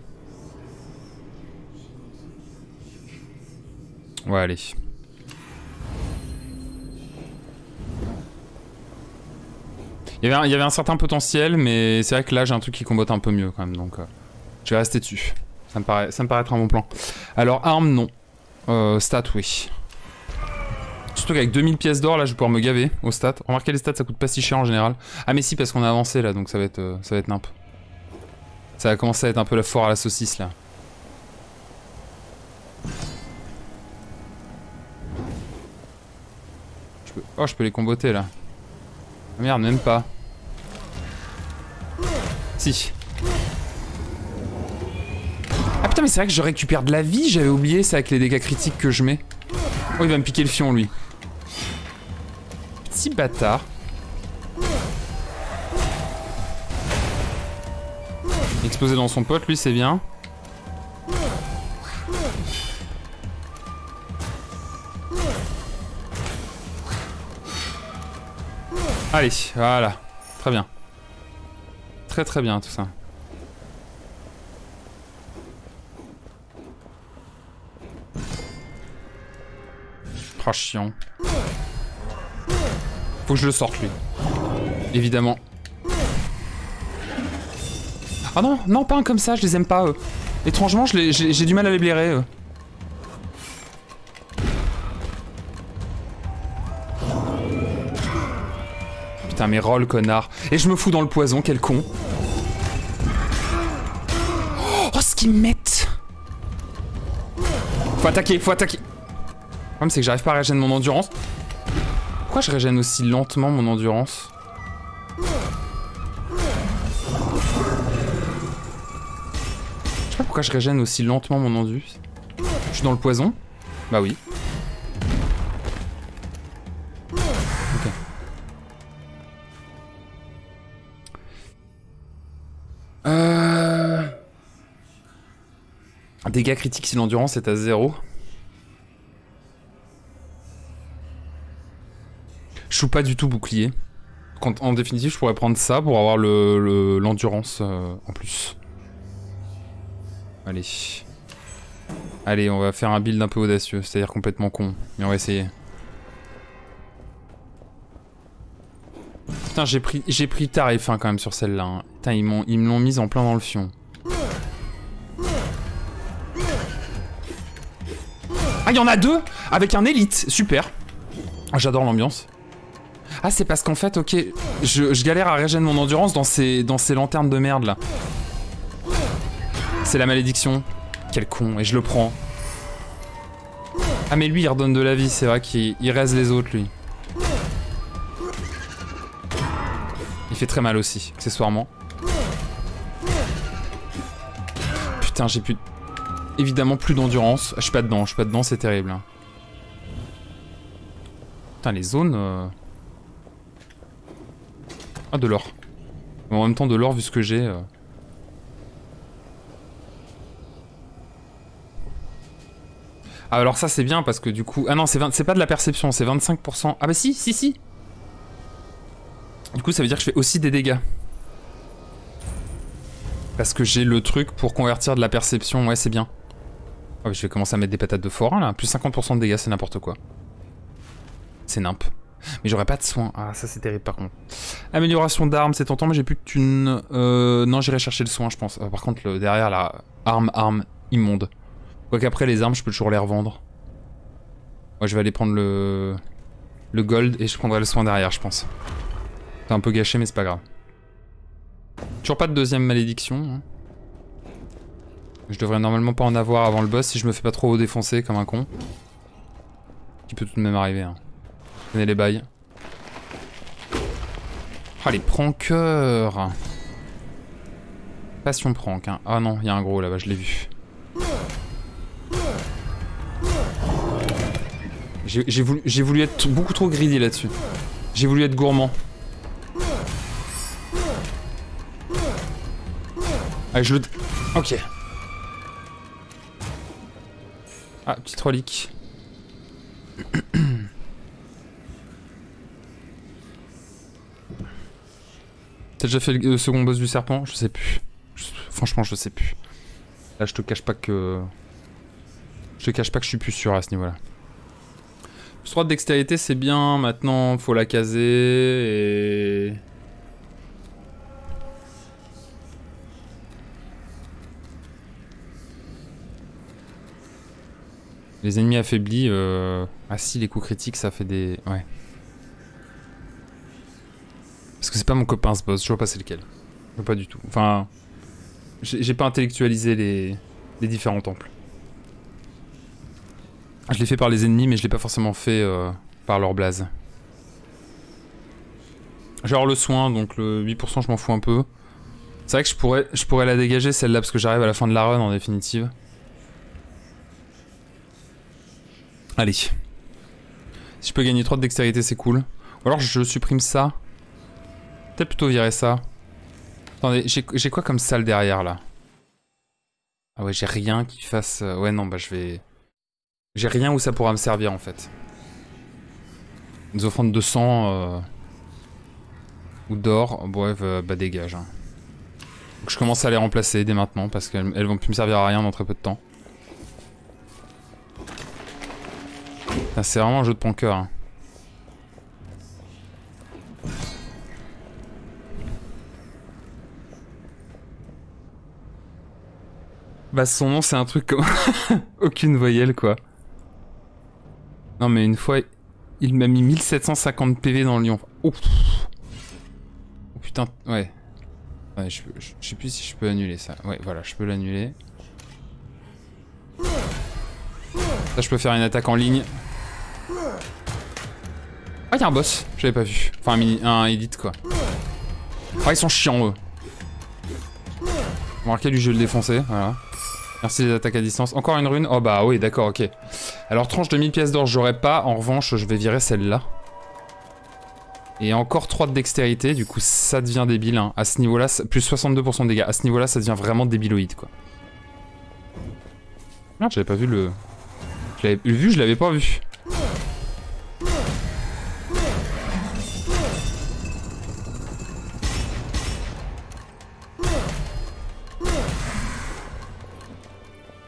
Ouais, allez. Il y, avait un, certain potentiel, mais c'est vrai que là j'ai un truc qui combatte un peu mieux quand même, donc... Euh. Je vais rester dessus. Ça me, paraît, ça me paraît être un bon plan. Alors, arme, non. Euh, stat, oui. Surtout qu'avec 2000 pièces d'or, là, je vais pouvoir me gaver au stat. Remarquez, les stats, ça coûte pas si cher en général. Ah, mais si, parce qu'on a avancé, là, donc ça va être, euh, ça va être nimp. Ça va commencer à être un peu la foire à la saucisse, là. Oh, je peux les comboter, là. Ah, merde, même pas. Si. Ah putain, mais c'est vrai que je récupère de la vie, j'avais oublié ça avec les dégâts critiques que je mets. Oh, il va me piquer le fion, lui. Petit bâtard. Explosé dans son pote, lui, c'est bien. Allez, voilà. Très bien. Très très bien tout ça. Oh chiant. Faut que je le sorte lui. Évidemment. Ah non, non pas un comme ça, je les aime pas. Étrangement, j'ai du mal à les blairer. Mais roll connard. Et je me fous dans le poison, quel con. Oh ce qu'ils mettent Faut attaquer, faut attaquer. Le problème c'est que j'arrive pas à régénérer mon endurance. Pourquoi je régène aussi lentement mon endurance? Je sais pas pourquoi je régène aussi lentement mon endurance. Je suis dans le poison? Bah oui. Dégâts critiques si l'endurance est à zéro. Je suis pas du tout bouclier. En définitive, je pourrais prendre ça pour avoir l'endurance le, euh, en plus. Allez. Allez, on va faire un build un peu audacieux, c'est-à-dire complètement con. Mais on va essayer. Putain, j'ai pris, pris tarif hein, quand même sur celle-là. Hein. Putain, ils me l'ont mise en plein dans le fion. Ah, il y en a deux Avec un élite, super. J'adore l'ambiance. Ah, c'est parce qu'en fait, ok, je, galère à régénérer mon endurance dans ces, dans ces lanternes de merde là. C'est la malédiction. Quel con, et je le prends. Ah, mais lui, il redonne de la vie, c'est vrai qu'il reste les autres, lui. Il fait très mal aussi, accessoirement. Putain, j'ai plus... Évidemment, plus d'endurance. Je suis pas dedans, je suis pas dedans, c'est terrible. Hein. Putain, les zones... Euh, ah, de l'or. En même temps, de l'or, vu ce que j'ai... Euh. Ah, alors ça, c'est bien, parce que du coup... Ah non, c'est pas de la perception, c'est 25%. Ah bah si, si, si Du coup, ça veut dire que je fais aussi des dégâts. Parce que j'ai le truc pour convertir de la perception, ouais, c'est bien. Oh, je vais commencer à mettre des patates de forain, là. Plus 50% de dégâts, c'est n'importe quoi. C'est nimp. Mais j'aurais pas de soins. Ah, ça c'est terrible par contre. Amélioration d'armes, c'est tentant, mais j'ai plus de thunes. Euh, non, j'irai chercher le soin, je pense. Euh, par contre, le, derrière, la arme, arme, immonde. Quoi qu'après, les armes, je peux toujours les revendre. Moi, je vais aller prendre le... Le gold et je prendrai le soin derrière, je pense. C'est un peu gâché, mais c'est pas grave. Toujours pas de deuxième malédiction. Hein. Je devrais normalement pas en avoir avant le boss si je me fais pas trop défoncer comme un con. Qui peut tout de même arriver. Hein. Tenez les bails. Ah, les prankeurs Passion prank, hein. Ah non, il y a un gros là-bas, je l'ai vu. J'ai voulu, être beaucoup trop greedy là-dessus. J'ai voulu être gourmand. Allez, je le... Ok. Ah, petite relique. T'as déjà fait le second boss du serpent? Je sais plus. franchement, je sais plus. Là, je te cache pas que... Je te cache pas que je suis plus sûr à ce niveau-là. Plus 3 de dextérité, c'est bien. Maintenant, faut la caser et... Les ennemis affaiblis... Euh... Ah si, les coups critiques, ça fait des... Ouais. Parce que c'est pas mon copain ce boss, je vois pas c'est lequel. Je vois pas du tout. Enfin... J'ai pas intellectualisé les... les différents temples. Je l'ai fait par les ennemis, mais je l'ai pas forcément fait euh, par leur blase. Genre le soin, donc le 8% je m'en fous un peu. C'est vrai que je pourrais, je pourrais la dégager celle-là parce que j'arrive à la fin de la run en définitive. Allez. Si je peux gagner 3 de dextérité c'est cool. Ou alors je supprime ça. Peut-être plutôt virer ça. Attendez, j'ai quoi comme salle derrière là? Ah ouais j'ai rien qui fasse... Euh, ouais non bah je vais... J'ai rien où ça pourra me servir en fait. Des offrandes de sang... Euh ou d'or, bref, euh, bah dégage. Hein. je commence à les remplacer dès maintenant parce qu'elles vont plus me servir à rien dans très peu de temps. C'est vraiment un jeu de ponker. Hein. Bah son nom c'est un truc comme... Aucune voyelle quoi. Non mais une fois, il m'a mis 1750 PV dans le lion. Ouf putain, ouais. Ouais, je, sais plus si je peux annuler ça. Ouais, voilà, je peux l'annuler. Ça, je peux faire une attaque en ligne. Ah, y'a un boss, j'avais pas vu. Enfin, un, mini, un edit, quoi. Ah, ils sont chiants, eux. Remarquez, lui, je vais le défoncer, voilà. Merci les attaques à distance. Encore une rune Oh bah oui, d'accord, ok. Alors, tranche de 1000 pièces d'or, j'aurais pas. En revanche, je vais virer celle-là. Et encore 3 de dextérité, du coup ça devient débile. Hein. À ce niveau-là, plus 62% de dégâts. À ce niveau-là, ça devient vraiment débiloïde, quoi. Merde, j'avais pas vu le... Je l'avais vu, je l'avais pas vu.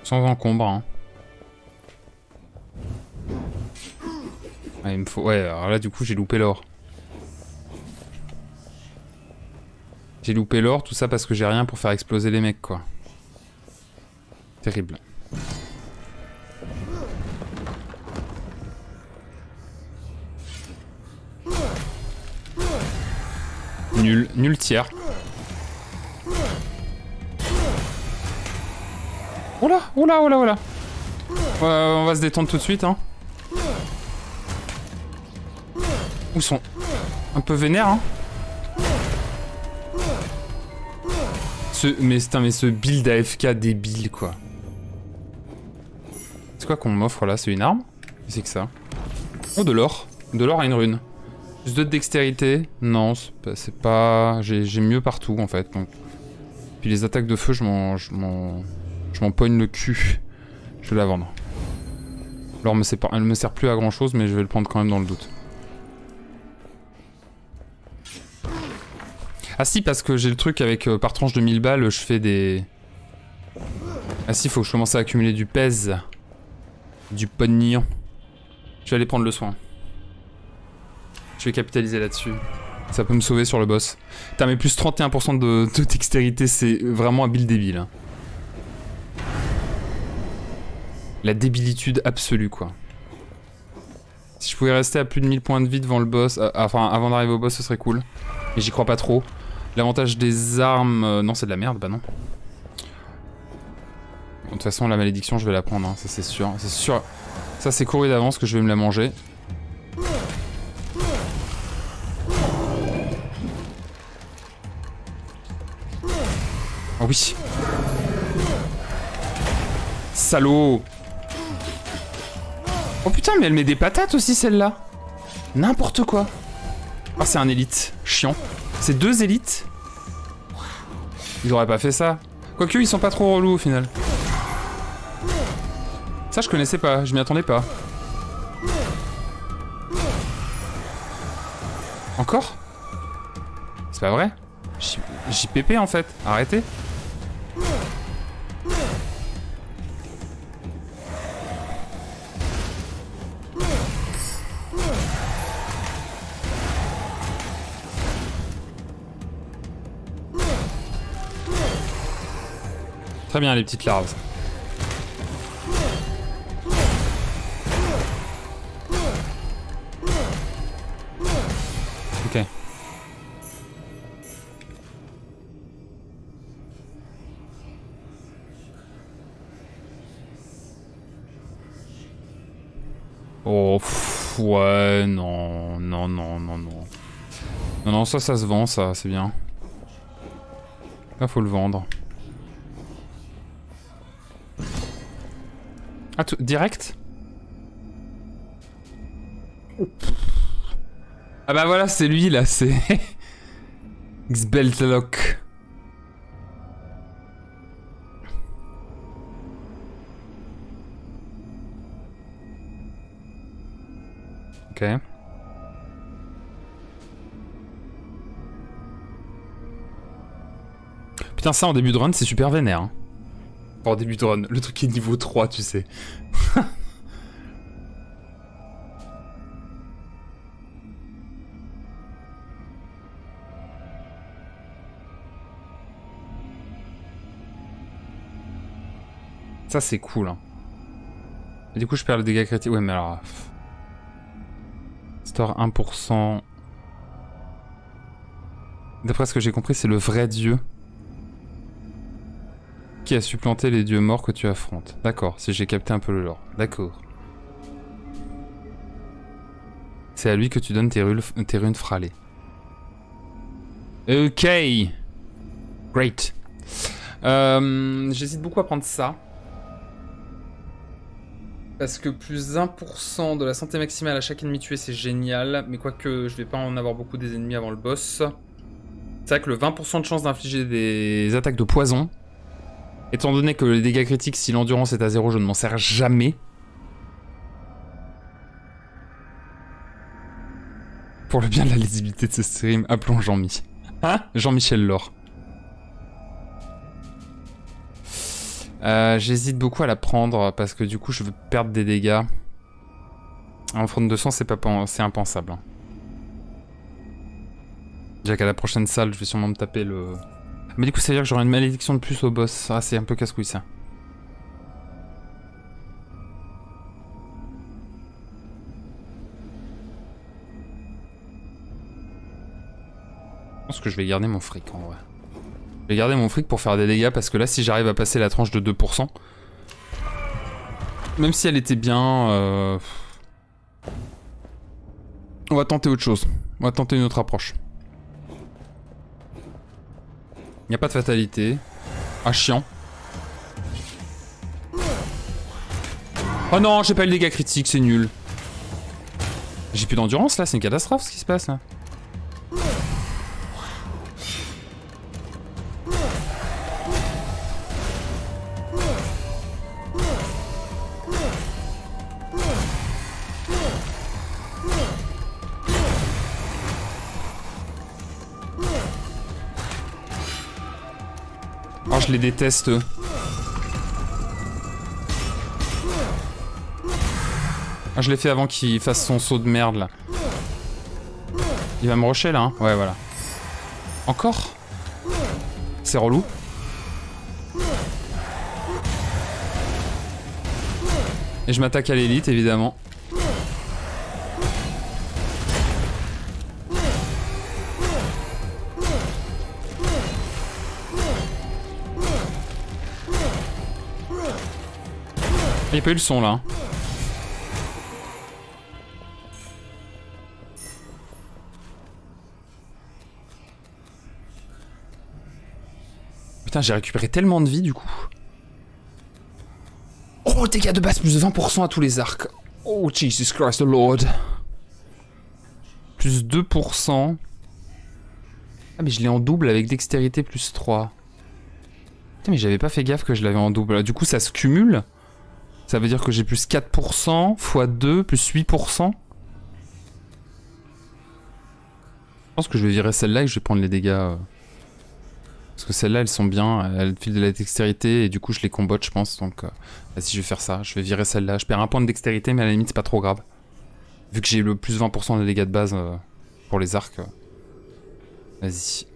Sans encombre, hein. Il me faut... Ouais, alors là, du coup, j'ai loupé l'or. J'ai loupé l'or, tout ça parce que j'ai rien pour faire exploser les mecs, quoi. Terrible. Nul, nul tiers. Oula, oula, oula, oula. on va se détendre tout de suite, hein. Où sont? Un peu vénères, hein. mais, mais ce build AFK débile, quoi. C'est quoi qu'on m'offre là? C'est une arme? C'est que ça? Oh, de l'or. De l'or à une rune. Plus de dextérité Non, c'est pas... J'ai mieux partout, en fait. Puis les attaques de feu, je m'en... Je m'en pogne le cul. Je vais la vendre. L'or, me elle me sert plus à grand chose, mais je vais le prendre quand même dans le doute. Ah si, parce que j'ai le truc avec euh, par tranche de 1000 balles, je fais des... Ah si, faut que je commence à accumuler du pèse. Du pognon. Je vais aller prendre le soin. Je vais capitaliser là-dessus. Ça peut me sauver sur le boss. Putain, mais plus 31% de, de dextérité, c'est vraiment un build débile. Hein. La débilitude absolue, quoi. Si je pouvais rester à plus de 1000 points de vie devant le boss, euh, enfin avant d'arriver au boss, ce serait cool. Mais j'y crois pas trop. L'avantage des armes... Euh, non, c'est de la merde, bah non. De toute façon, la malédiction, je vais la prendre, hein, ça c'est sûr. C'est sûr. Ça, c'est couru d'avance que je vais me la manger. Oh oui Salaud Oh putain, mais elle met des patates aussi, celle-là N'importe quoi Oh, c'est un élite. Chiant. C'est deux élites Ils auraient pas fait ça. Quoique, ils sont pas trop relous au final. Ça, je connaissais pas. Je m'y attendais pas. Encore? C'est pas vrai? JPP en fait. Arrêtez. Très bien les petites larves. Ok. Oh, ouais, non, non, non, non, non. Non, non, ça, ça se vend, ça, c'est bien. Là, faut le vendre. Ah, direct Ah bah voilà, c'est lui, là, c'est... Xbeltlock. Ok. Putain, ça en début de run, c'est super vénère. Hein. En début de run, le truc est niveau 3, tu sais. Ça, c'est cool. Hein. Du coup, je perds le dégât critique. Ouais, mais alors... Store 1%. D'après ce que j'ai compris, c'est le vrai dieu qui a supplanté les dieux morts que tu affrontes. D'accord, si j'ai capté un peu le lore. D'accord. C'est à lui que tu donnes tes, runes, fralées. Ok. Great. Euh, j'hésite beaucoup à prendre ça. Parce que plus 1% de la santé maximale à chaque ennemi tué, c'est génial. Mais quoique, je vais pas en avoir beaucoup des ennemis avant le boss. C'est vrai que le 20% de chance d'infliger des attaques de poison. Étant donné que les dégâts critiques, si l'endurance est à 0, je ne m'en sers jamais. Pour le bien de la lisibilité de ce stream, appelons Jean-Mi. Hein? Jean-Michel Laure. Euh, j'hésite beaucoup à la prendre parce que du coup je veux perdre des dégâts. En front de sang c'est impensable. Hein. Déjà qu'à la prochaine salle je vais sûrement me taper le... Mais du coup ça veut dire que j'aurai une malédiction de plus au boss. Ah c'est un peu casse-couille ça. Je pense que je vais garder mon fric en vrai. Je vais garder mon fric pour faire des dégâts parce que là, si j'arrive à passer la tranche de 2%, même si elle était bien... Euh, on va tenter autre chose. On va tenter une autre approche. Il n'y a pas de fatalité. Ah, chiant. Oh non, j'ai pas eu le dégât critique, c'est nul. J'ai plus d'endurance là, c'est une catastrophe ce qui se passe là. Déteste. Ah, je l'ai fait avant qu'il fasse son saut de merde là. Il va me rusher là, hein Ouais, voilà. Encore? C'est relou. Et je m'attaque à l'élite évidemment. A pas eu le son là. Putain, j'ai récupéré tellement de vie du coup. Oh, dégâts de base plus de 20% à tous les arcs. Oh, Jesus Christ the Lord. Plus 2%. Ah, mais je l'ai en double avec dextérité plus 3. Putain, mais j'avais pas fait gaffe que je l'avais en double. Du coup, ça se cumule. Ça veut dire que j'ai plus 4% x 2 plus 8%. Je pense que je vais virer celle-là et je vais prendre les dégâts. Euh. Parce que celles-là, elles sont bien, elles filent de la dextérité et du coup je les combote, je pense. Donc, euh, vas-y, je vais faire ça. Je vais virer celle-là. Je perds un point de dextérité, mais à la limite, c'est pas trop grave. Vu que j'ai le plus 20% de dégâts de base euh, pour les arcs. Vas-y.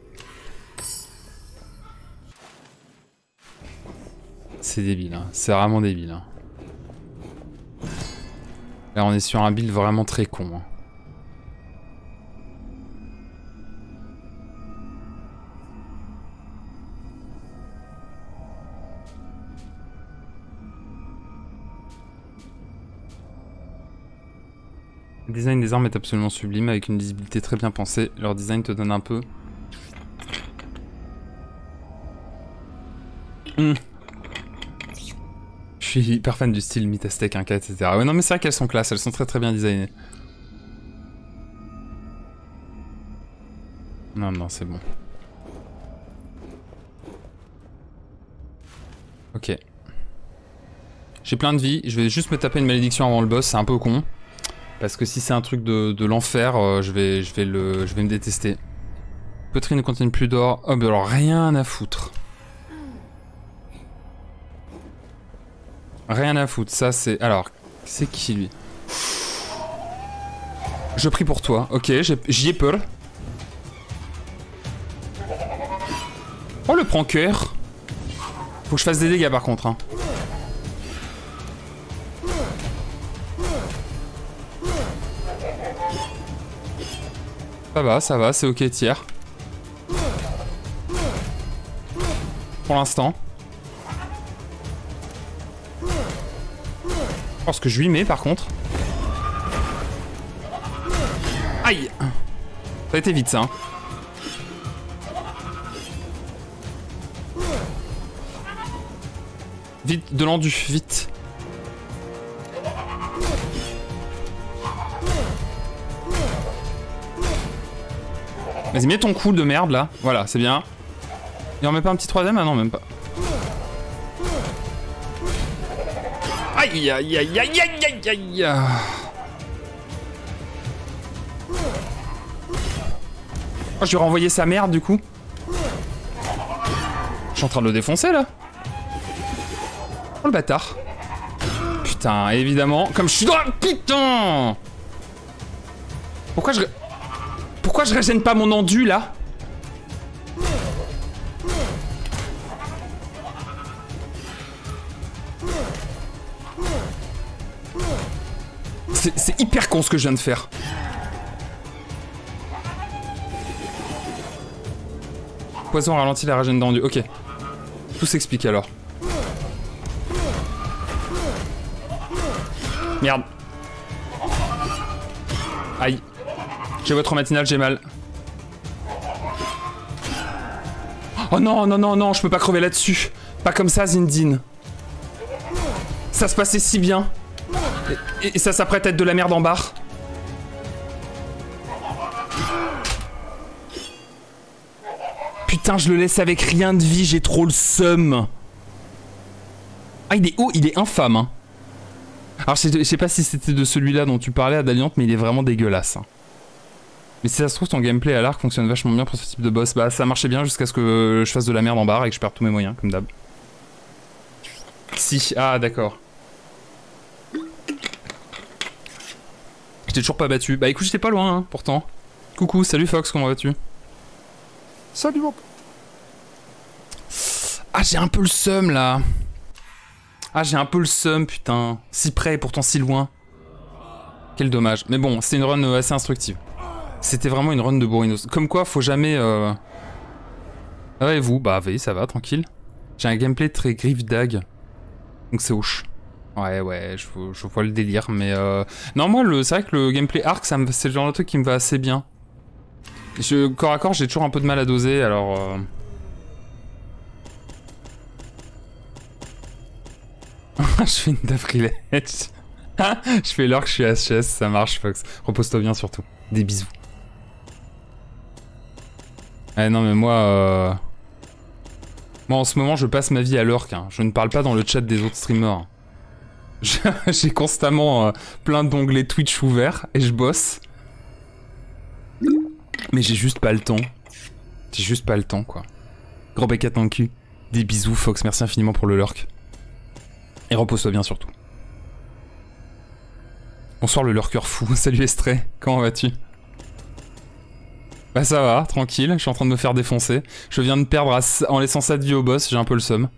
C'est débile, hein. c'est vraiment débile. Hein. Là, on est sur un build vraiment très con. Hein. Le design des armes est absolument sublime, avec une visibilité très bien pensée. Leur design te donne un peu... Hmm. Suis hyper fan du style Mythastec, Inca, etc. Ouais, non mais c'est vrai qu'elles sont classe, elles sont très très bien designées. Non, non, c'est bon. Ok. J'ai plein de vie, je vais juste me taper une malédiction avant le boss, c'est un peu con. Parce que si c'est un truc de, l'enfer, euh, je, vais, je, vais le, je vais me détester. Poitrine ne contient plus d'or. Oh, mais alors rien à foutre. Rien à foutre, ça c'est... Alors, c'est qui lui Je prie pour toi, ok, j'y ai peur. Oh le pranker Faut que je fasse des dégâts par contre. Hein. Ça va, ça va, c'est ok tiers. Pour l'instant. Je pense que je lui mets par contre. Aïe Ça a été vite ça. Hein. Vite, de l'endu, vite. Vas-y, mets ton coup de merde là. Voilà, c'est bien. Il en met pas un petit troisième Ah non, même pas. Aïe, aïe, aïe, aïe, aïe, aïe, aïe. Oh, je lui ai renvoyé sa merde du coup. Je suis en train de le défoncer là. Oh le bâtard. Putain, évidemment, comme je suis dans... Putain Pourquoi je... Pourquoi je régène pas mon endu là? Ce que je viens de faire. Poison ralentit la régène d'endu. Ok. Tout s'explique alors. Merde. Aïe. J'ai votre matinale, j'ai mal. Oh non, non, non, non, je peux pas crever là-dessus. Pas comme ça, Zindine. Ça se passait si bien. Et, ça s'apprête à être de la merde en barre. Putain, je le laisse avec rien de vie, j'ai trop le seum. Ah, il est haut, il est infâme. Hein. Alors, je sais pas si c'était de celui-là dont tu parlais, Adaliante, mais il est vraiment dégueulasse. Hein. Mais si ça se trouve, ton gameplay à l'arc fonctionne vachement bien pour ce type de boss. Bah, ça marchait bien jusqu'à ce que je fasse de la merde en barre et que je perde tous mes moyens, comme d'hab. Si, ah, d'accord. J'étais toujours pas battu. Bah écoute, j'étais pas loin, hein, pourtant. Coucou, salut Fox, comment vas-tu? Salut mon... Ah, j'ai un peu le seum, là. Ah, j'ai un peu le seum, putain. Si près et pourtant si loin. Quel dommage. Mais bon, c'est une run assez instructive. C'était vraiment une run de Bourrinos. Comme quoi, faut jamais... Euh... Ah et vous Bah oui, ça va, tranquille. J'ai un gameplay très griffe dag. Donc c'est hoche. Ouais, ouais, je, je, vois le délire, mais... Euh... Non, moi, c'est vrai que le gameplay arc, c'est le genre de truc qui me va assez bien. Je, corps à corps, j'ai toujours un peu de mal à doser, alors... Euh... je fais une dafrilette. je fais l'orc, je suis HS, ça marche, Fox. Repose-toi bien surtout. Des bisous. Eh non mais moi... Euh... Moi en ce moment je passe ma vie à l'orc, hein. je ne parle pas dans le chat des autres streamers. J'ai constamment euh, plein d'onglets Twitch ouverts et je bosse. Mais j'ai juste pas le temps. J'ai juste pas le temps quoi. Gros bec à ton cul. Des bisous Fox, merci infiniment pour le lurk. Et repose-toi bien surtout. Bonsoir le lurker fou, salut Estré, comment vas-tu? Bah ça va, tranquille, je suis en train de me faire défoncer. Je viens de perdre en laissant ça de vie au boss, j'ai un peu le seum.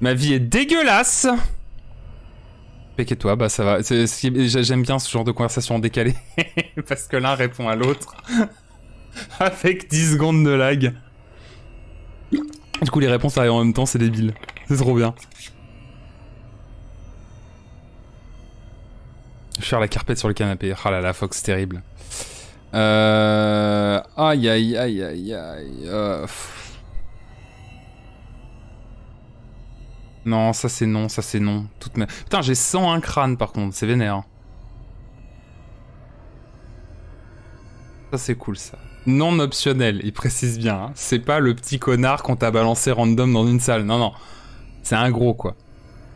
Ma vie est dégueulasse et toi, bah ça va. J'aime bien ce genre de conversation décalée. Parce que l'un répond à l'autre. Avec 10 secondes de lag. Du coup les réponses arrivent en même temps, c'est débile. C'est trop bien. Faire la carpette sur le canapé. Ah là là, Fox, terrible. Euh... Aïe aïe aïe aïe aïe. Euh... Non, ça c'est non, ça c'est non. Toute ma... Putain, j'ai 101 crânes par contre, c'est vénère. Hein. Ça c'est cool ça. Non optionnel, il précise bien. Hein. C'est pas le petit connard qu'on t'a balancé random dans une salle. Non, non. C'est un gros quoi.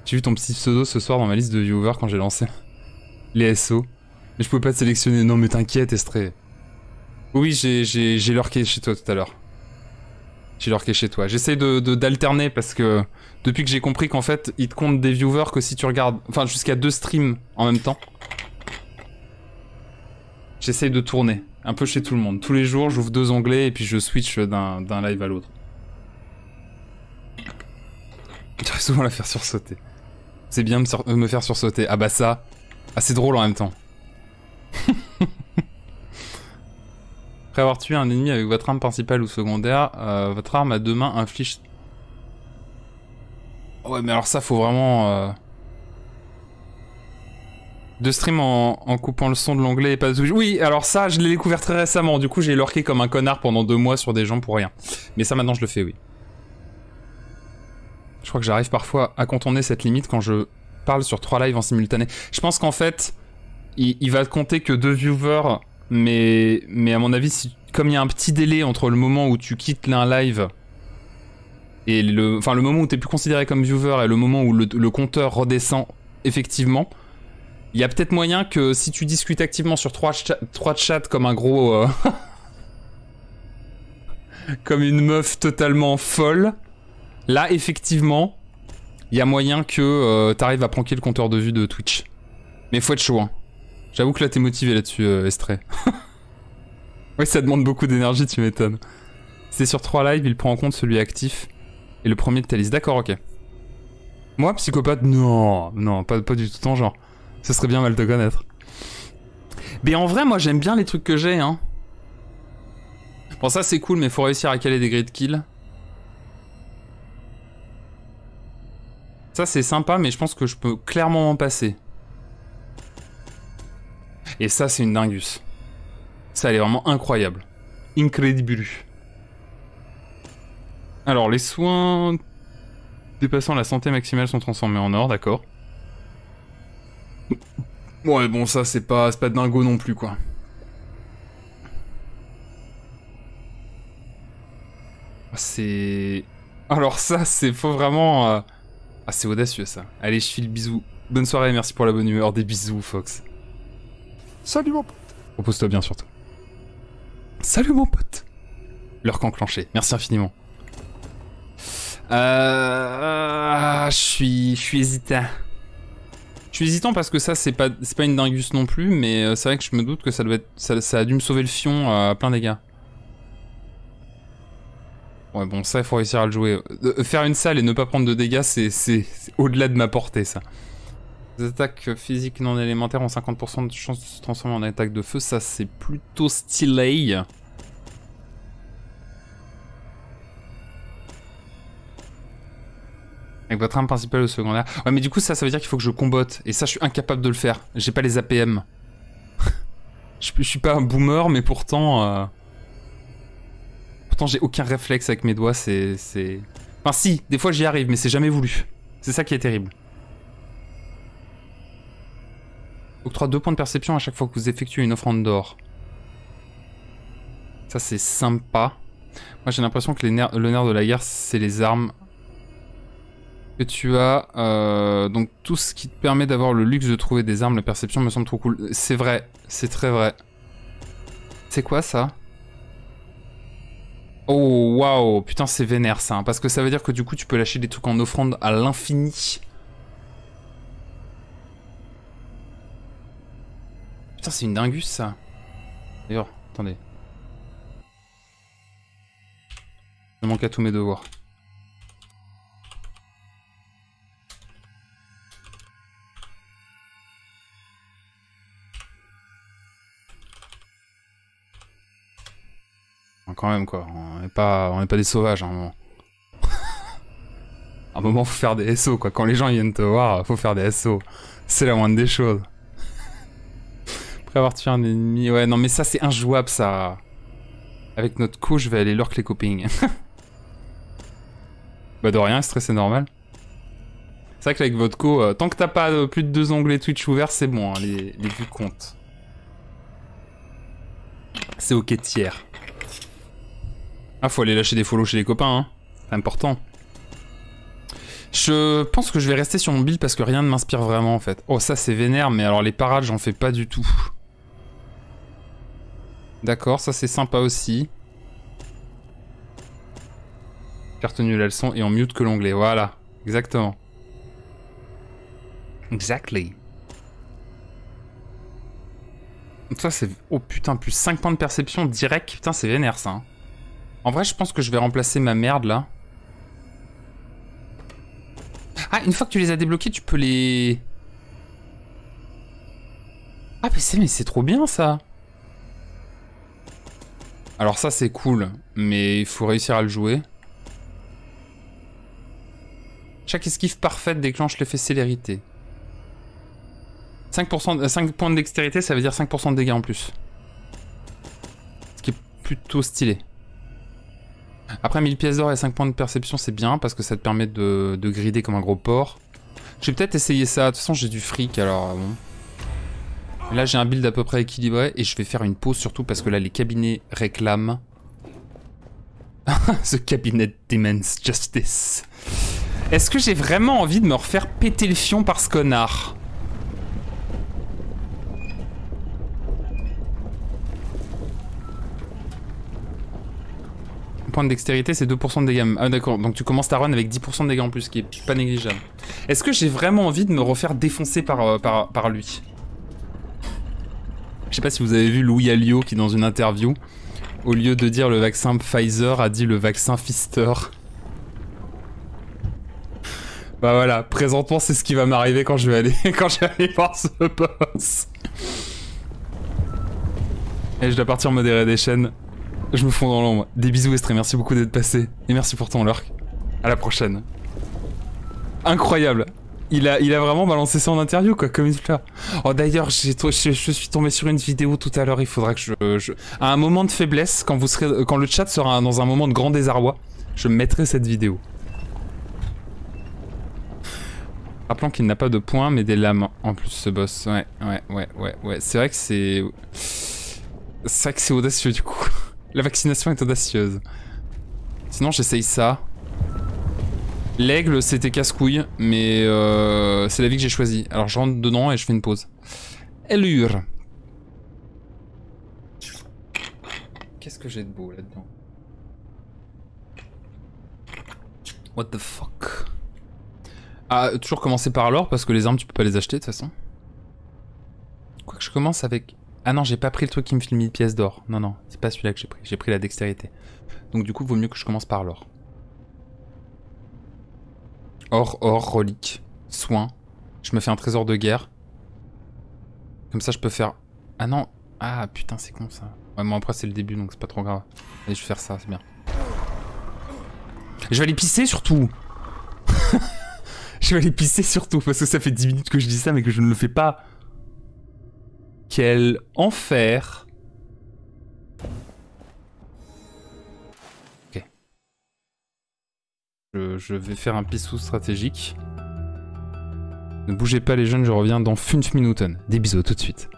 J'ai vu ton petit pseudo ce soir dans ma liste de viewers quand j'ai lancé les SO. Mais je pouvais pas te sélectionner. Non mais t'inquiète, Estré. Oui, j'ai lurké chez toi tout à l'heure. J'ai lurké chez toi. J'essaie de d'alterner parce que depuis que j'ai compris qu'en fait, il te compte des viewers que si tu regardes... Enfin, jusqu'à deux streams en même temps. J'essaye de tourner. Un peu chez tout le monde. Tous les jours, j'ouvre deux onglets et puis je switch d'un live à l'autre. J'arrive souvent la faire sursauter. C'est bien de me faire sursauter. Ah bah ça... Ah c'est drôle en même temps. Après avoir tué un ennemi avec votre arme principale ou secondaire, euh, votre arme à deux mains inflige... Ouais mais alors ça faut vraiment... Euh... De stream en, coupant le son de l'onglet et pas de Oui, alors ça, je l'ai découvert très récemment. Du coup, j'ai lurké comme un connard pendant deux mois sur des gens pour rien. Mais ça, maintenant, je le fais, oui. Je crois que j'arrive parfois à contourner cette limite quand je parle sur trois lives en simultané. Je pense qu'en fait, il, il, va compter que deux viewers mais, mais à mon avis, comme il y a un petit délai entre le moment où tu quittes un live et le, enfin, le moment où tu es plus considéré comme viewer et le moment où le, compteur redescend effectivement, il y a peut-être moyen que si tu discutes activement sur trois, trois chats comme un gros... Euh, comme une meuf totalement folle, là, effectivement, il y a moyen que euh, tu arrives à pranker le compteur de vue de Twitch. Mais faut être chaud, hein. J'avoue que là t'es motivé là-dessus, euh, Estré. oui, ça demande beaucoup d'énergie, tu m'étonnes. C'est sur 3 lives, il prend en compte celui actif et le premier de ta liste. D'accord, ok. Moi, psychopathe, non, non, pas, pas du tout ton genre. Ce serait bien mal te connaître. Mais en vrai, moi j'aime bien les trucs que j'ai, hein. Bon, ça c'est cool, mais faut réussir à caler des grid kills. Ça c'est sympa, mais je pense que je peux clairement m'en passer. Et ça, c'est une dingus. Ça, elle est vraiment incroyable. Incredible. Alors, les soins dépassant la santé maximale sont transformés en or, d'accord. Ouais, bon, ça, c'est pas, pas dingo non plus, quoi. C'est... Alors ça, c'est faut vraiment... Euh, ah, c'est audacieux, ça. Allez, je file bisous. Bonne soirée, merci pour la bonne humeur. Des bisous, Fox. Salut mon pote. Repose-toi bien surtout. Salut mon pote. L'heure enclenché. Merci infiniment. Euh, je suis, je suis hésitant. Je suis hésitant parce que ça c'est pas, pas une dingus non plus, mais euh, c'est vrai que je me doute que ça doit être, ça, a dû me sauver le fion à plein dégâts. Ouais bon ça il faut réussir à le jouer. Euh, faire une salle et ne pas prendre de dégâts c'est au-delà de ma portée ça. Les attaques physiques non élémentaires ont 50% de chance de se transformer en attaque de feu, ça c'est plutôt stylé. Avec votre arme principale ou secondaire. Ouais mais du coup ça, ça veut dire qu'il faut que je combotte. Et ça je suis incapable de le faire. J'ai pas les APM. je, suis pas un boomer mais pourtant... Euh, pourtant j'ai aucun réflexe avec mes doigts, c'est... Enfin si, des fois j'y arrive mais c'est jamais voulu. C'est ça qui est terrible. Octroie 2 points de perception à chaque fois que vous effectuez une offrande d'or. Ça c'est sympa. Moi j'ai l'impression que le nerf de la guerre c'est les armes que tu as. Euh, donc tout ce qui te permet d'avoir le luxe de trouver des armes, la perception me semble trop cool. C'est vrai, c'est très vrai. C'est quoi ça? Oh waouh, putain c'est vénère ça, hein, parce que ça veut dire que du coup tu peux lâcher des trucs en offrande à l'infini. Putain, c'est une dingus ça. D'ailleurs, attendez. Je manque à tous mes devoirs. Quand même quoi, n'est pas, on est pas des sauvages à un moment. à un moment faut faire des SO quoi, quand les gens viennent te voir, faut faire des SO. C'est la moindre des choses. Après avoir tué un ennemi. Ouais, non, mais ça, c'est injouable, ça. Avec notre co, je vais aller lurk les copings. bah, de rien, stress, c'est normal. C'est vrai qu'avec votre co, euh, tant que t'as pas euh, plus de deux onglets Twitch ouverts, c'est bon, hein, les, les vues comptent. C'est ok tiers. Ah, faut aller lâcher des follow chez les copains, hein. C'est important. Je pense que je vais rester sur mon build parce que rien ne m'inspire vraiment en fait. Oh ça c'est vénère mais alors les parades j'en fais pas du tout. D'accord, ça c'est sympa aussi. J'ai retenu la leçon et en mute que l'onglet, voilà, exactement. Exactly. Ça c'est... Oh putain, plus 5 points de perception direct, putain c'est vénère ça. Hein. En vrai je pense que je vais remplacer ma merde là. Ah, une fois que tu les as débloqués, tu peux les... Ah, mais c'est, trop bien, ça Alors ça, c'est cool, mais il faut réussir à le jouer. Chaque esquive parfaite déclenche l'effet célérité. 5%, 5 points de dextérité, ça veut dire 5% de dégâts en plus. Ce qui est plutôt stylé. Après 1000 pièces d'or et 5 points de perception c'est bien parce que ça te permet de, de grider comme un gros porc. Je vais peut-être essayer ça, de toute façon j'ai du fric alors bon. Là j'ai un build à peu près équilibré et je vais faire une pause surtout parce que là les cabinets réclament. The cabinet demands justice. Est-ce que j'ai vraiment envie de me refaire péter le fion par ce connard de dextérité, c'est 2% de dégâts. Ah d'accord, donc tu commences ta run avec 10% de dégâts en plus, ce qui est pas négligeable. Est-ce que j'ai vraiment envie de me refaire défoncer par, euh, par, par lui? Je sais pas si vous avez vu Louis Alliot qui dans une interview, au lieu de dire le vaccin Pfizer, a dit le vaccin Fister. Bah voilà, présentement c'est ce qui va m'arriver quand je vais aller quand je vais aller voir ce boss. Et je dois partir modérer des chaînes. Je me fonds dans l'ombre. Des bisous Estré, merci beaucoup d'être passé. Et merci pour ton lurk. À la prochaine. Incroyable. Il a, il a vraiment balancé ça en interview, quoi, comme il fait. Oh, d'ailleurs, je, je, suis tombé sur une vidéo tout à l'heure. Il faudra que je, À un moment de faiblesse, quand, vous serez, quand le chat sera dans un moment de grand désarroi, je mettrai cette vidéo. Rappelons qu'il n'a pas de points, mais des lames en plus, ce boss. Ouais, ouais, ouais, ouais, ouais. C'est vrai que c'est... C'est vrai que c'est audacieux, du coup. La vaccination est audacieuse. Sinon, j'essaye ça. L'aigle, c'était casse-couille, mais euh, c'est la vie que j'ai choisie. Alors, je rentre dedans et je fais une pause. Allure. Qu'est-ce que j'ai de beau là-dedans? What the fuck? Ah, toujours commencer par l'or, parce que les armes, tu peux pas les acheter, de toute façon. Quoi que je commence avec... Ah non, j'ai pas pris le truc qui me file 1000 pièces d'or. Non, non, c'est pas celui-là que j'ai pris. J'ai pris la dextérité. Donc du coup, vaut mieux que je commence par l'or. Or, or, relique, soin. Je me fais un trésor de guerre. Comme ça, je peux faire... Ah non Ah putain, c'est con ça. Ouais, moi après, c'est le début, donc c'est pas trop grave. Allez, je vais faire ça, c'est bien. Je vais aller pisser surtout Je vais aller pisser surtout, parce que ça fait 10 minutes que je dis ça, mais que je ne le fais pas. Quel enfer Ok. Je, vais faire un pissou stratégique. Ne bougez pas les jeunes, je reviens dans 5 minutes. Des bisous tout de suite.